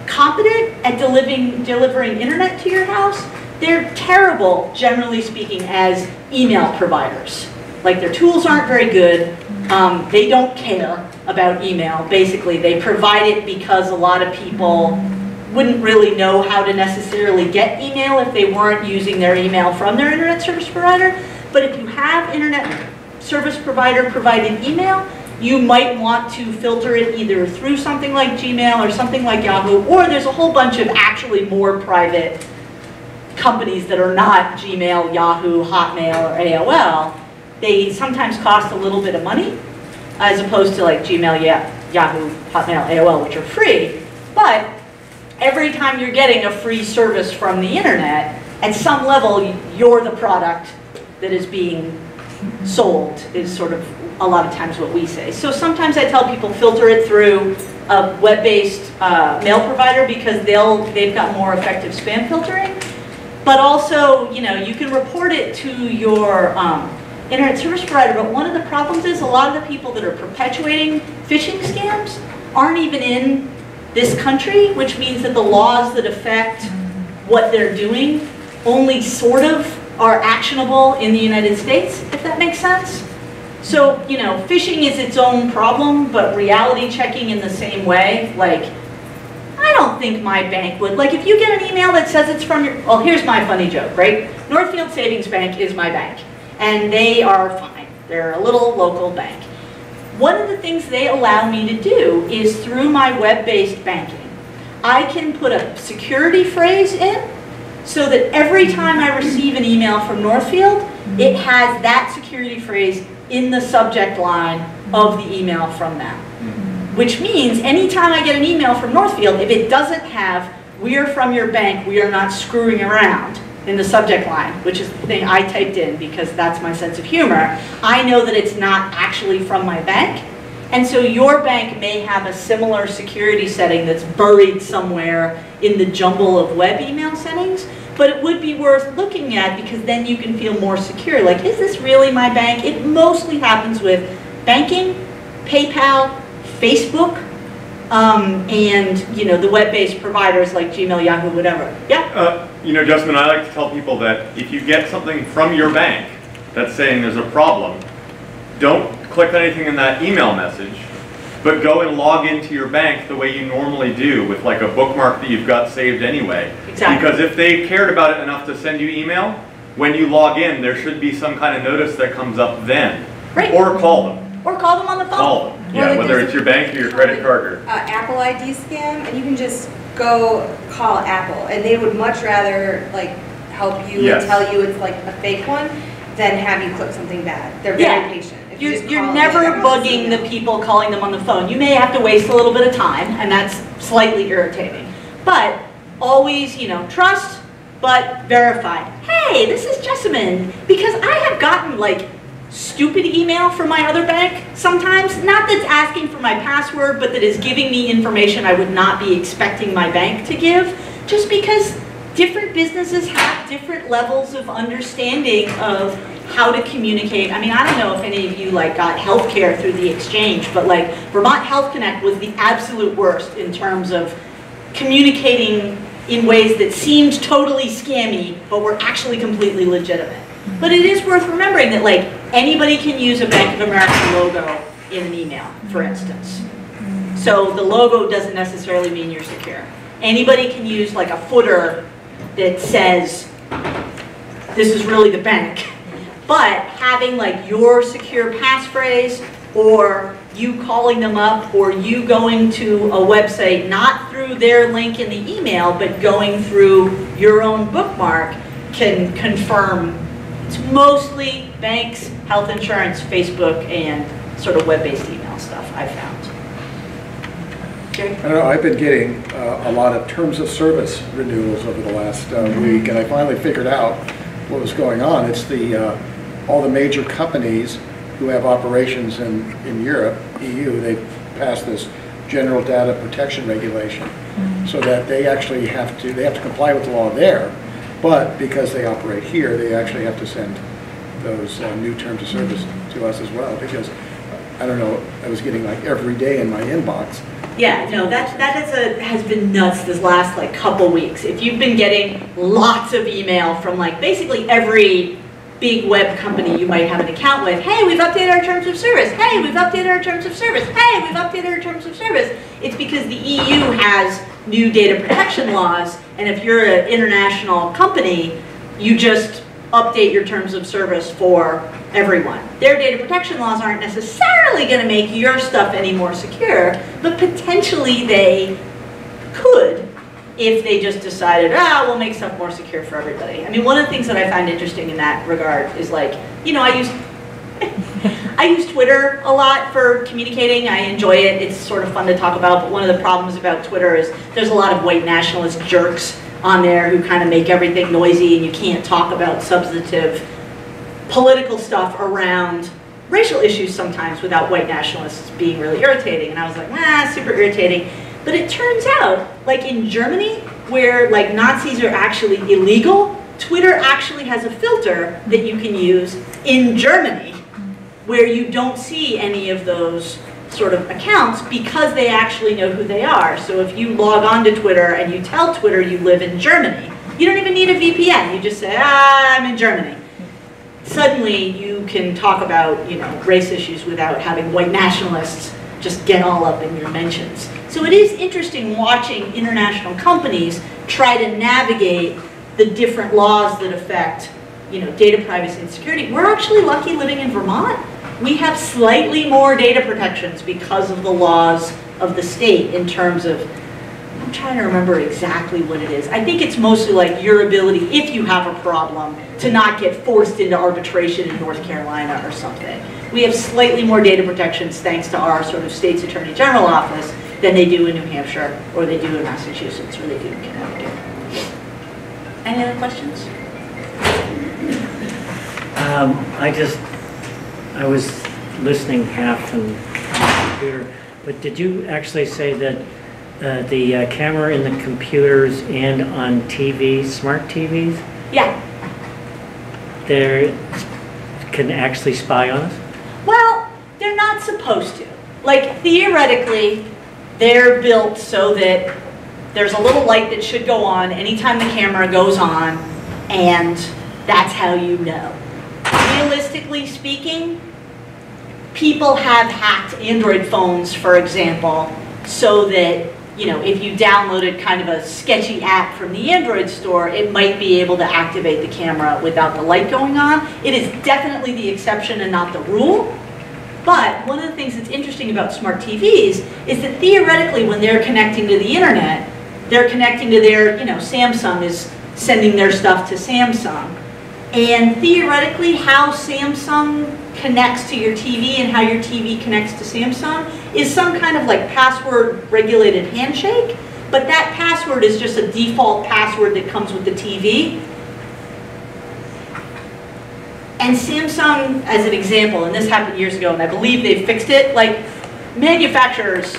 B: competent at delivering, delivering internet to your house. They're terrible, generally speaking, as email providers. Like their tools aren't very good. Um, they don't care about email. Basically, they provide it because a lot of people wouldn't really know how to necessarily get email if they weren't using their email from their internet service provider. But if you have internet service provider provided email, you might want to filter it either through something like Gmail or something like Yahoo, or there's a whole bunch of actually more private companies that are not Gmail, Yahoo, Hotmail, or AOL. They sometimes cost a little bit of money, as opposed to like Gmail, Yahoo, Hotmail, AOL, which are free. But every time you're getting a free service from the internet, at some level, you're the product that is being sold, is sort of a lot of times what we say. So sometimes I tell people filter it through a web-based uh, mail provider because they'll, they've got more effective spam filtering. But also, you know, you can report it to your um, internet service provider, but one of the problems is a lot of the people that are perpetuating phishing scams aren't even in this country, which means that the laws that affect what they're doing only sort of are actionable in the United States, if that makes sense. So, you know, phishing is its own problem, but reality checking in the same way, like, I don't think my bank would, like if you get an email that says it's from your, well, here's my funny joke, right? Northfield Savings Bank is my bank, and they are fine. They're a little local bank. One of the things they allow me to do is through my web-based banking, I can put a security phrase in so that every time I receive an email from Northfield, it has that security phrase in the subject line of the email from them. Mm-hmm. Which means anytime I get an email from Northfield, if it doesn't have, we are from your bank, we are not screwing around in the subject line, which is the thing I typed in because that's my sense of humor, I know that it's not actually from my bank. And so your bank may have a similar security setting that's buried somewhere in the jumble of web email settings, but it would be worth looking at because then you can feel more secure. Like, is this really my bank? It mostly happens with banking, PayPal, Facebook, um, and, you know, the web-based providers like Gmail, Yahoo, whatever. Yeah?
J: Uh, You know, Justin, I like to tell people that if you get something from your bank that's saying there's a problem, don't click on anything in that email message, but go and log into your bank the way you normally do with like a bookmark that you've got saved anyway.
B: Exactly.
J: Because if they cared about it enough to send you email, when you log in, there should be some kind of notice that comes up then.
B: Right.
J: Or call them,
B: Or call them on the phone.
J: call them.
E: Or
J: Yeah,
E: like
J: whether it's your bank or your credit card or.
E: uh, Apple ID scam, and you can just go call Apple, and they would much rather like help you
J: Yes.
E: and tell you it's like a fake one than have you click something bad. They're
B: Yeah.
E: very patient. If you
B: You're,
E: just
B: you're never
E: they
B: bugging the people calling them on the phone. You may have to waste a little bit of time, and that's slightly irritating. But always, you know, trust, but verify. Hey, this is Jessamyn. Because I have gotten like stupid email from my other bank sometimes, not that's asking for my password, but that is giving me information I would not be expecting my bank to give, just because different businesses have different levels of understanding of how to communicate. I mean, I don't know if any of you like got healthcare through the exchange, but like Vermont Health Connect was the absolute worst in terms of communicating in ways that seemed totally scammy, but were actually completely legitimate. But it is worth remembering that like anybody can use a Bank of America logo in an email, for instance. So the logo doesn't necessarily mean you're secure. Anybody can use like a footer that says, this is really the bank. But having like your secure passphrase or you calling them up or you going to a website, not through their link in the email, but going through your own bookmark can confirm. It's mostly banks, health insurance, Facebook, and sort of web-based email stuff I found. Jerry?
K: I don't know, I've been getting uh, a lot of terms of service renewals over the last uh, week, and I finally figured out what was going on. It's the, uh, all the major companies who have operations in, in Europe, EU, they've passed this general data protection regulation, so that they actually have to, they have to comply with the law there, but because they operate here, they actually have to send those uh, new terms of service to us as well, because, I don't know, I was getting like every day in my inbox,
B: Yeah, no, that, that is a, has been nuts this last like couple weeks. If you've been getting lots of email from like basically every big web company you might have an account with, hey, we've updated our terms of service, hey, we've updated our terms of service, hey, we've updated our terms of service, it's because the EU has new data protection laws, and if you're an international company, you just update your terms of service for everyone. Their data protection laws aren't necessarily going to make your stuff any more secure, but potentially they could if they just decided, ah, we'll make stuff more secure for everybody. I mean, one of the things that I find interesting in that regard is like, you know, I use I use Twitter a lot for communicating. I enjoy it. It's sort of fun to talk about. But one of the problems about Twitter is there's a lot of white nationalist jerks on there who kind of make everything noisy and you can't talk about substantive political stuff around racial issues sometimes without white nationalists being really irritating. And I was like, ah, super irritating. But it turns out, like in Germany, where like Nazis are actually illegal, Twitter actually has a filter that you can use in Germany where you don't see any of those sort of accounts because they actually know who they are. So if you log on to Twitter and you tell Twitter you live in Germany, you don't even need a VPN. You just say, ah, I'm in Germany. Suddenly you can talk about, you know, race issues without having white nationalists just get all up in your mentions. So it is interesting watching international companies try to navigate the different laws that affect, you know, data privacy and security. We're actually lucky living in Vermont. We have slightly more data protections because of the laws of the state in terms of, I'm trying to remember exactly what it is. I think it's mostly like your ability, if you have a problem, to not get forced into arbitration in North Carolina or something. We have slightly more data protections thanks to our sort of state's attorney general office than they do in New Hampshire, or they do in Massachusetts, or they do in Connecticut. Any other questions?
L: Um, I just, I was listening half on the computer, but did you actually say that uh, the uh, camera in the computers and on TVs, smart TVs,
B: Yeah.
L: They can actually spy on us?
B: Well, they're not supposed to. Like theoretically, they're built so that there's a little light that should go on anytime the camera goes on, and that's how you know. Realistically speaking, people have hacked Android phones, for example, so that, you know, if you downloaded kind of a sketchy app from the Android store, it might be able to activate the camera without the light going on. It is definitely the exception and not the rule. But one of the things that's interesting about smart TVs is that theoretically, when they're connecting to the internet, they're connecting to their, you know, Samsung is sending their stuff to Samsung. And theoretically, how Samsung connects to your TV and how your TV connects to Samsung is some kind of like password regulated handshake. But that password is just a default password that comes with the TV. And Samsung, as an example, and this happened years ago, and I believe they fixed it, like manufacturers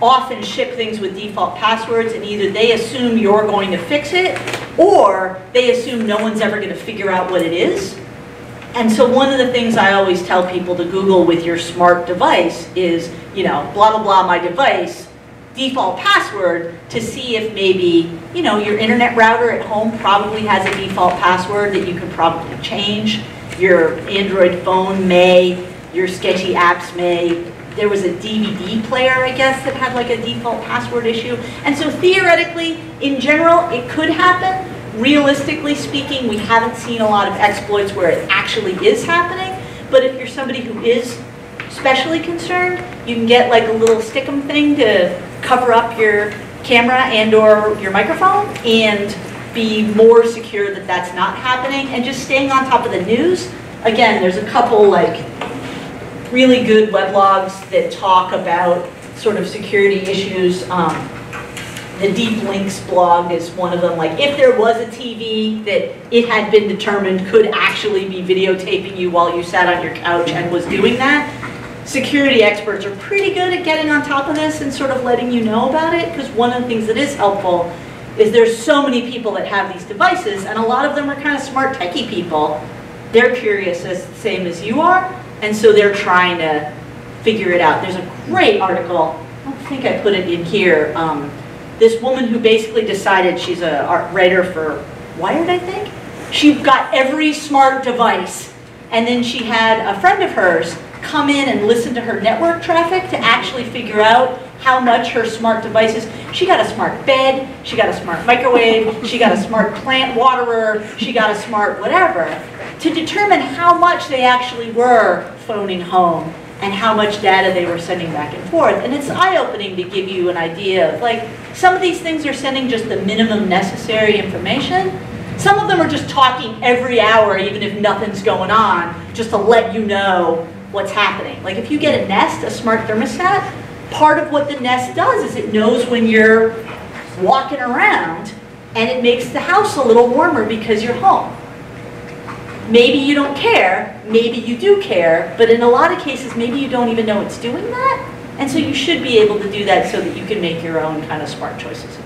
B: often ship things with default passwords, and either they assume you're going to fix it, or they assume no one's ever going to figure out what it is. And so one of the things I always tell people to Google with your smart device is, you know, blah, blah, blah, my device, default password to see if maybe, you know, your internet router at home probably has a default password that you could probably change. Your Android phone may, your sketchy apps may. There was a DVD player, I guess, that had like a default password issue. And so theoretically, in general, it could happen. Realistically speaking, we haven't seen a lot of exploits where it actually is happening. But if you're somebody who is especially concerned, you can get like a little stickum thing to cover up your camera and or your microphone and be more secure that that's not happening and just staying on top of the news. Again, there's a couple like really good weblogs that talk about sort of security issues. Um, the Deeplinks blog is one of them. Like, if there was a TV that it had been determined could actually be videotaping you while you sat on your couch and was doing that, security experts are pretty good at getting on top of this and sort of letting you know about it. Because one of the things that is helpful is there's so many people that have these devices, and a lot of them are kind of smart techie people. They're curious as same as you are, and so they're trying to figure it out. There's a great article. I think I put it in here. Um, this woman who basically decided she's a writer for Wired, I think. She got every smart device, and then she had a friend of hers come in and listen to her network traffic to actually figure out how much her smart devices. She got a smart bed, she got a smart microwave, she got a smart plant waterer, she got a smart whatever, to determine how much they actually were phoning home and how much data they were sending back and forth. And it's eye-opening to give you an idea of like, some of these things are sending just the minimum necessary information. Some of them are just talking every hour, even if nothing's going on, just to let you know what's happening. Like if you get a Nest, a smart thermostat, part of what the Nest does is it knows when you're walking around and it makes the house a little warmer because you're home. Maybe you don't care, maybe you do care, but in a lot of cases, maybe you don't even know it's doing that. And so you should be able to do that so that you can make your own kind of smart choices.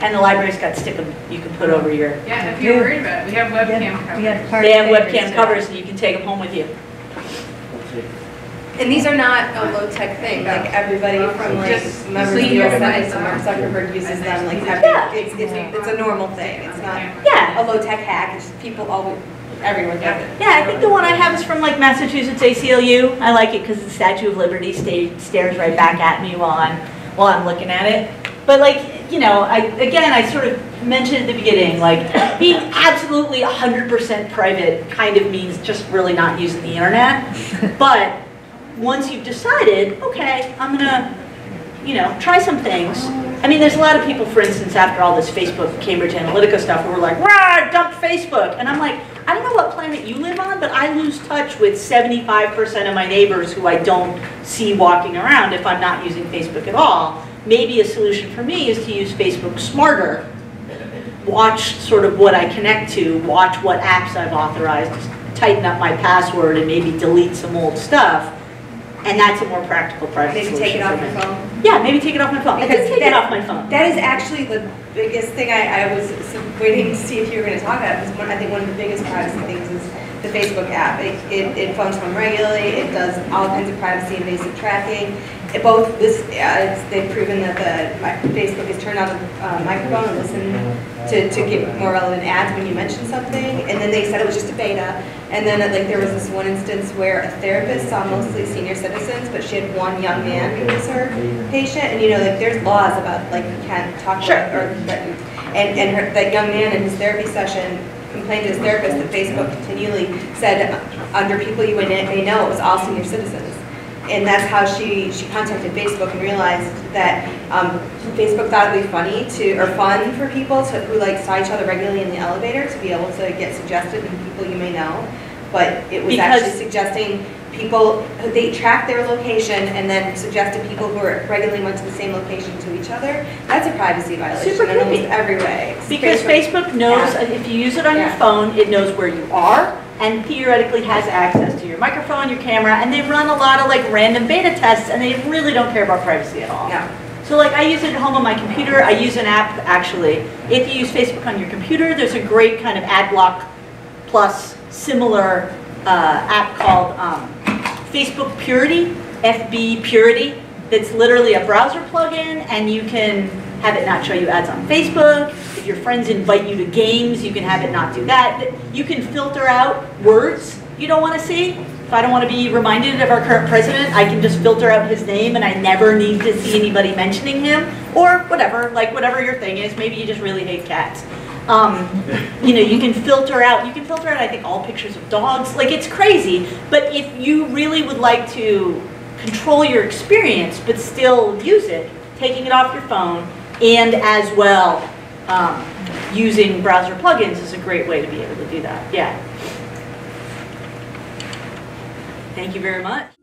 B: And the library's got stickum you can put over your,
A: Yeah, if you're worried about it, we have webcam covers.
F: We have
B: they have webcam
F: too.
B: covers and you can take them home with you.
E: And these are not a low-tech thing, like everybody from like
A: Just
E: members of the
A: your
E: Senate,
A: device
E: Mark. Zuckerberg uses them like
B: Yeah.
E: every, it's, it's, it's a normal thing, it's not
B: Yeah.
E: a low-tech hack, it's just people always, everyone does it.
B: Yeah, I think the one I have is from like Massachusetts ACLU. I like it because the Statue of Liberty sta- stares right back at me while I'm, while I'm looking at it. But like, you know, I, again, I sort of mentioned at the beginning, like, being absolutely 100% private kind of means just really not using the internet. But once you've decided, okay, I'm gonna, you know, try some things. I mean, there's a lot of people, for instance, after all this Facebook, Cambridge Analytica stuff, who were like, rah, dump Facebook. And I'm like, I don't know what planet you live on, but I lose touch with 75% of my neighbors who I don't see walking around if I'm not using Facebook at all. Maybe a solution for me is to use Facebook smarter. Watch sort of what I connect to, watch what apps I've authorized, tighten up my password and maybe delete some old stuff. And that's a more practical privacy
E: Maybe
B: solution
E: take it off your phone.
B: Yeah, maybe take it off my phone.
E: Because
B: take it off my phone.
E: That is actually the biggest thing I, I was waiting to see if you were gonna talk about, because one, I think one of the biggest privacy things is the Facebook app. It, it, it phones home regularly, it does all kinds of privacy invasive tracking. It both, this, uh, it's, they've proven that the, Facebook has turned on the uh, microphone and listen to, to get more relevant ads when you mention something, and then they said it was just a beta. And then, uh, like, there was this one instance where a therapist saw mostly senior citizens, but she had one young man who was her patient, and you know, like, there's laws about, like, you can't talk
B: Sure.
E: or, and, and her, that young man in his therapy session complained to his therapist that Facebook continually said, under people you may know, it was all senior citizens. And that's how she, she contacted Facebook and realized that um, Facebook thought it'd be funny to, or fun for people to, who like saw each other regularly in the elevator to be able to get suggested and people you may know. But it was
B: Because-
E: actually suggesting people, they tracked their location and then suggested people who were regularly went to the same location to each other. That's a privacy violation
B: Super
E: in almost every way.
B: Because Facebook knows,
E: Yeah.
B: if you use it on your phone, it knows where you are and theoretically has access to your microphone, your camera, and they run a lot of like random beta tests and they really don't care about privacy at all.
E: No.
B: So like I use it at home on my computer, I use an app actually. If you use Facebook on your computer, there's a great kind of ad block plus similar uh, app called um, Facebook Purity, FB Purity, that's literally a browser plugin and you can have it not show you ads on Facebook. If your friends invite you to games, you can have it not do that. You can filter out words you don't want to see. If I don't want to be reminded of our current president, I can just filter out his name and I never need to see anybody mentioning him or whatever, like whatever your thing is. Maybe you just really hate cats. Um, you know, you can filter out, you can filter out, I think, all pictures of dogs. Like, it's crazy. But if you really would like to control your experience, but still use it, taking it off your phone, and as well, um, using browser plugins is a great way to be able to do that. Yeah. Thank you very much.